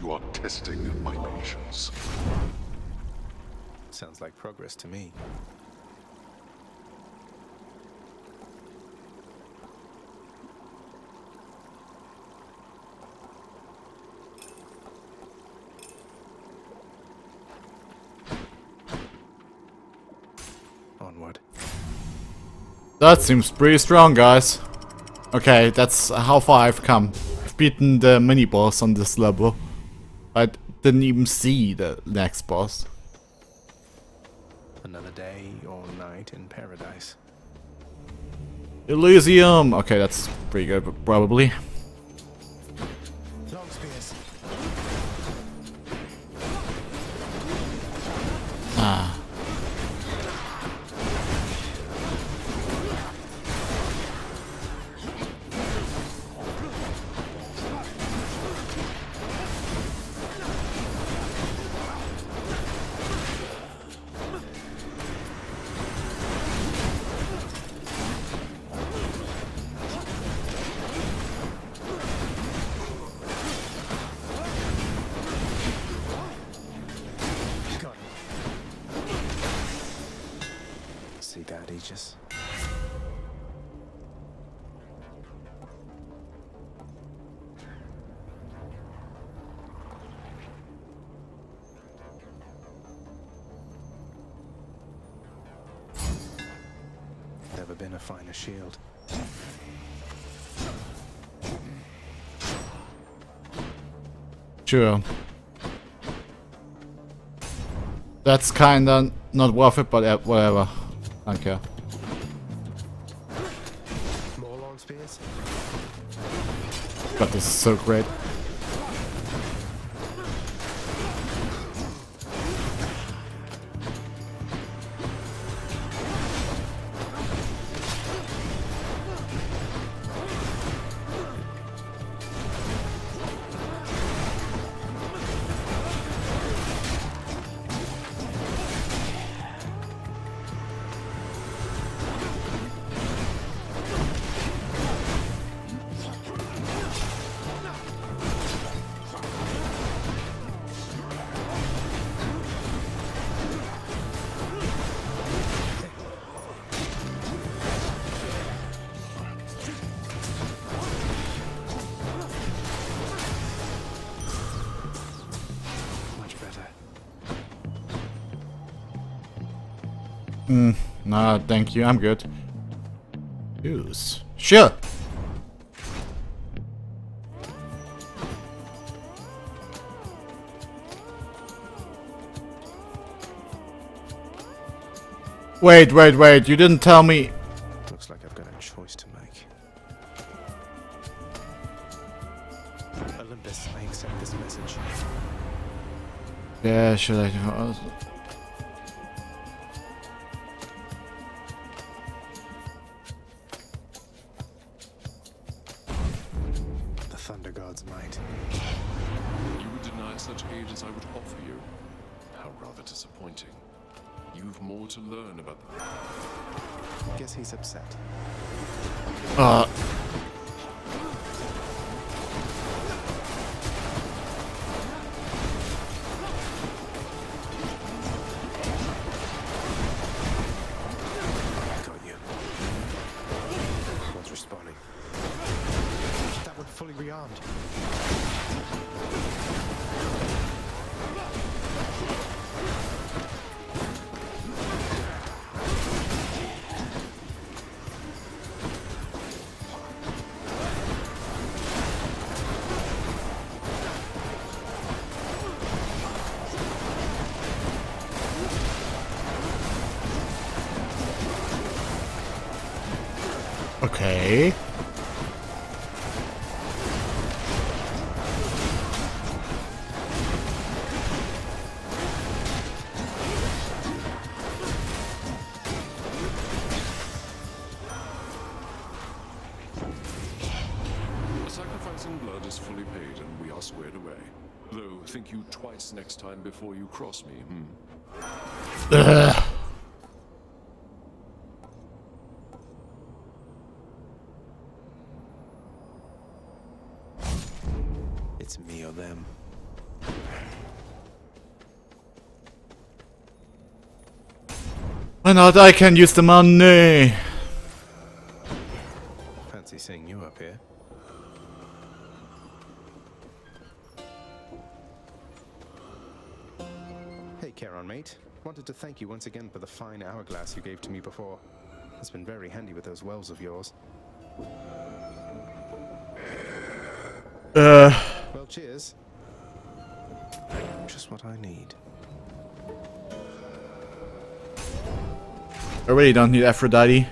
You are testing my patience. Sounds like progress to me. Onward. That seems pretty strong, guys. Okay, that's how far I've come. I've beaten the mini boss on this level. I didn't even see the next boss. Another day or night in paradise. Elysium! Okay, that's pretty good, probably. Sure. That's kinda not worth it, but uh, whatever. I don't care. More long spears? God, this is so great. Mm, nah, thank you, I'm good. Use. Sure! Wait, wait, wait, you didn't tell me... Looks like I've got a choice to make. Olympus, I accept this message. Yeah, should I... cross me, hmm? Ugh. It's me or them. Why not? I can use the money. Thank you once again for the fine hourglass you gave to me before. It's been very handy with those wells of yours. Uh, Well, cheers. Just what I need. I really don't need Aphrodite.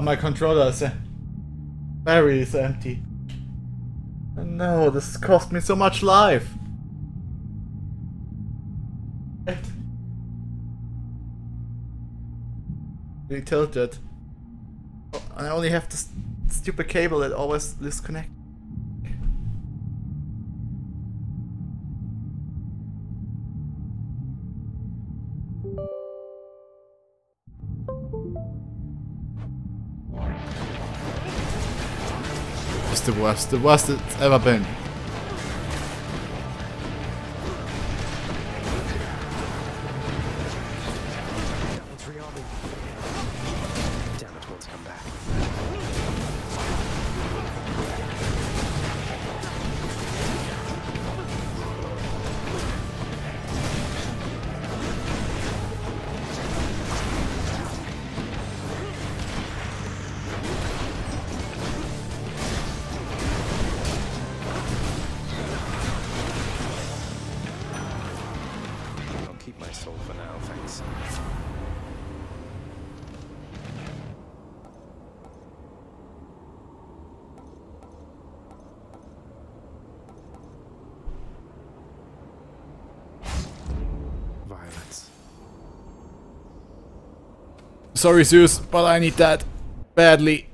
My controller is battery is empty. No, this cost me so much life. Really tilted. I only have this stupid cable that always disconnect. The worst, the worst it's ever been. Sorry, Zeus, but I need that badly.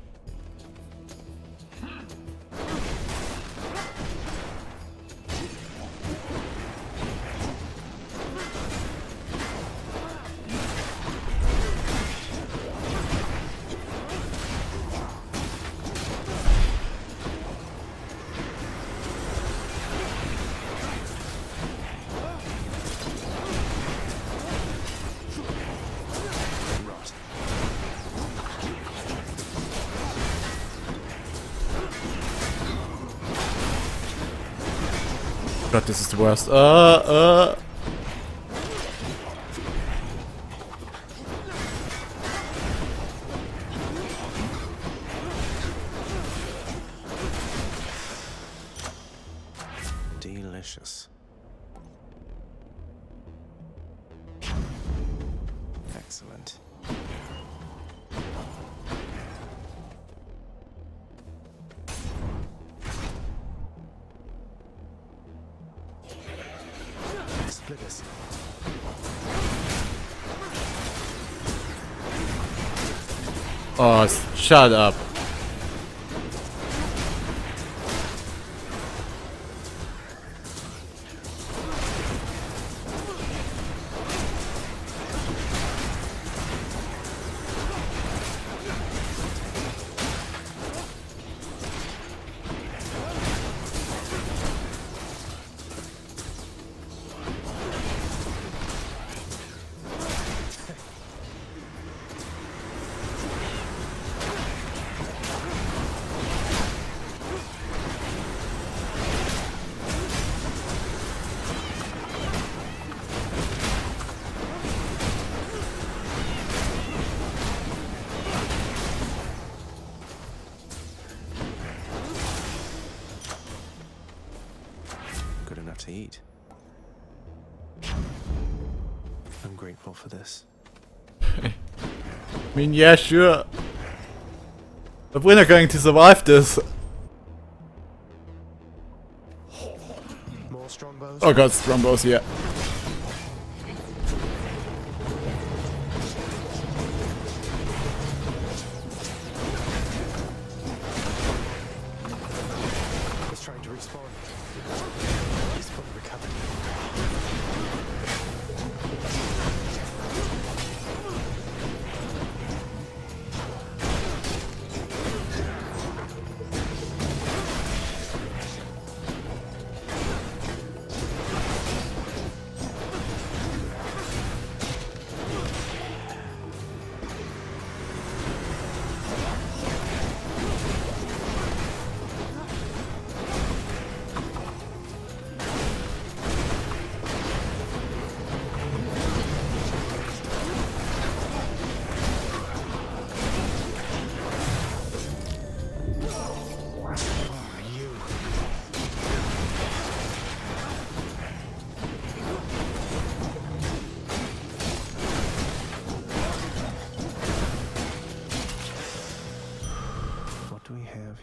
This is the worst. Uh, uh. Shut up. Mean, yeah, sure. But we're not going to survive this. Oh god, Strombos, yeah.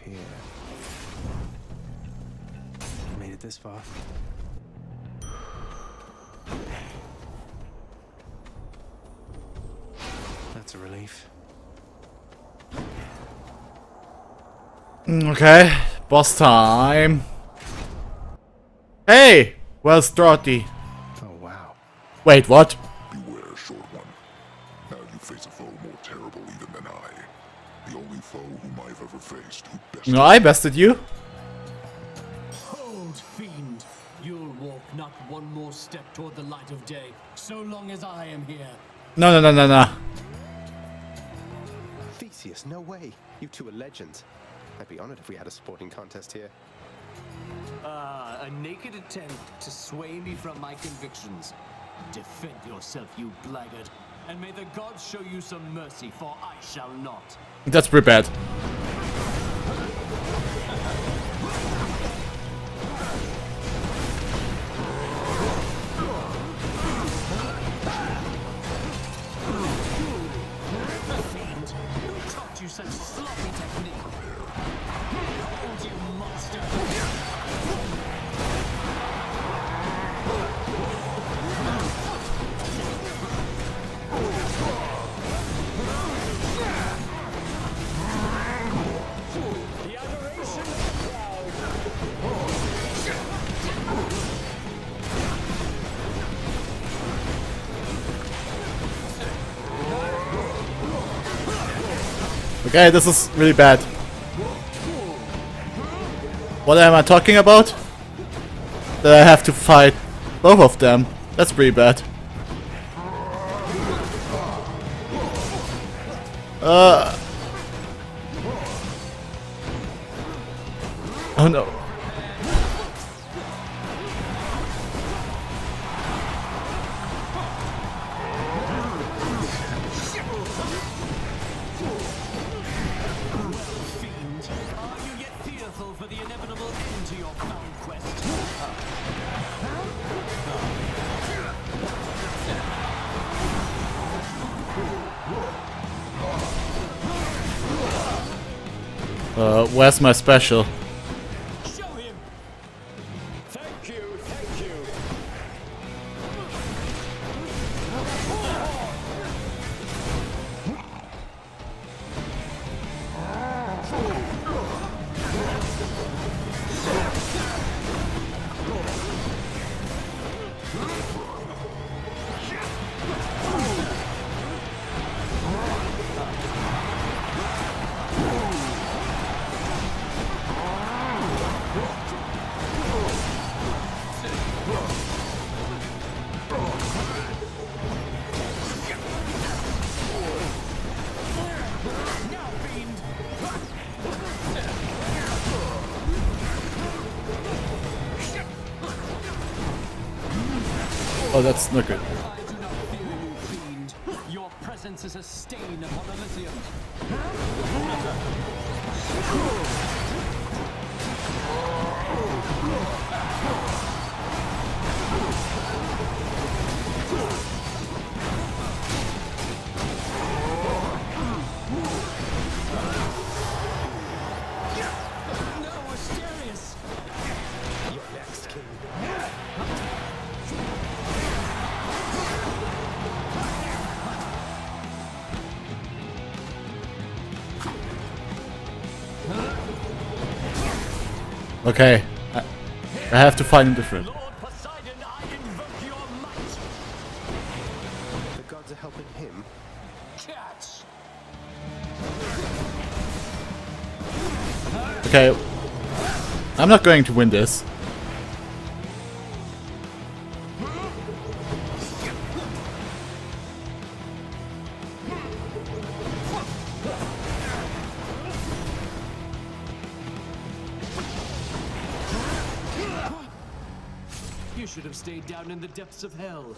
Do we have here? Made it this far. That's a relief. Mm, Okay, boss time. Hey! Where's Dorothy? Oh, wow. Wait, what? No, I bested you. Hold, fiend! You'll walk not one more step toward the light of day, so long as I am here. No, no, no, no, no. Theseus, no way. You two are legends. I'd be honored if we had a sporting contest here. Ah, a naked attempt to sway me from my convictions. Defend yourself, you blackguard, and may the gods show you some mercy, for I shall not. That's pretty bad. Okay, this is really bad. What am I talking about? That I have to fight both of them. That's pretty bad. Uh. Oh no. Uh, where's my special? Not good. Okay. I, I have to find him different. The gods are helping him. Cats! Okay. I'm not going to win this. The depths of hell.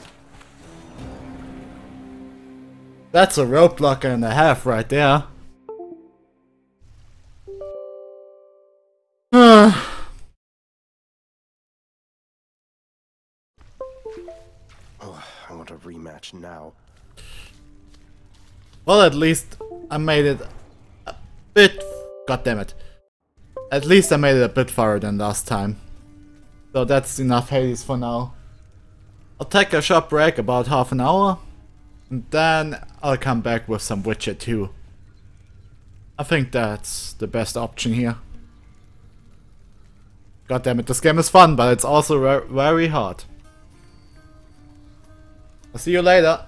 That's a roadblocker and a half right there. Oh, I want a rematch now. well, at least I made it a bit... God damn it. At least I made it a bit farther than last time. So that's enough Hades for now. I'll take a short break, about half an hour. And then I'll come back with some Witcher 2. I think that's the best option here. God damn it, this game is fun, but it's also ver very hard. I'll see you later.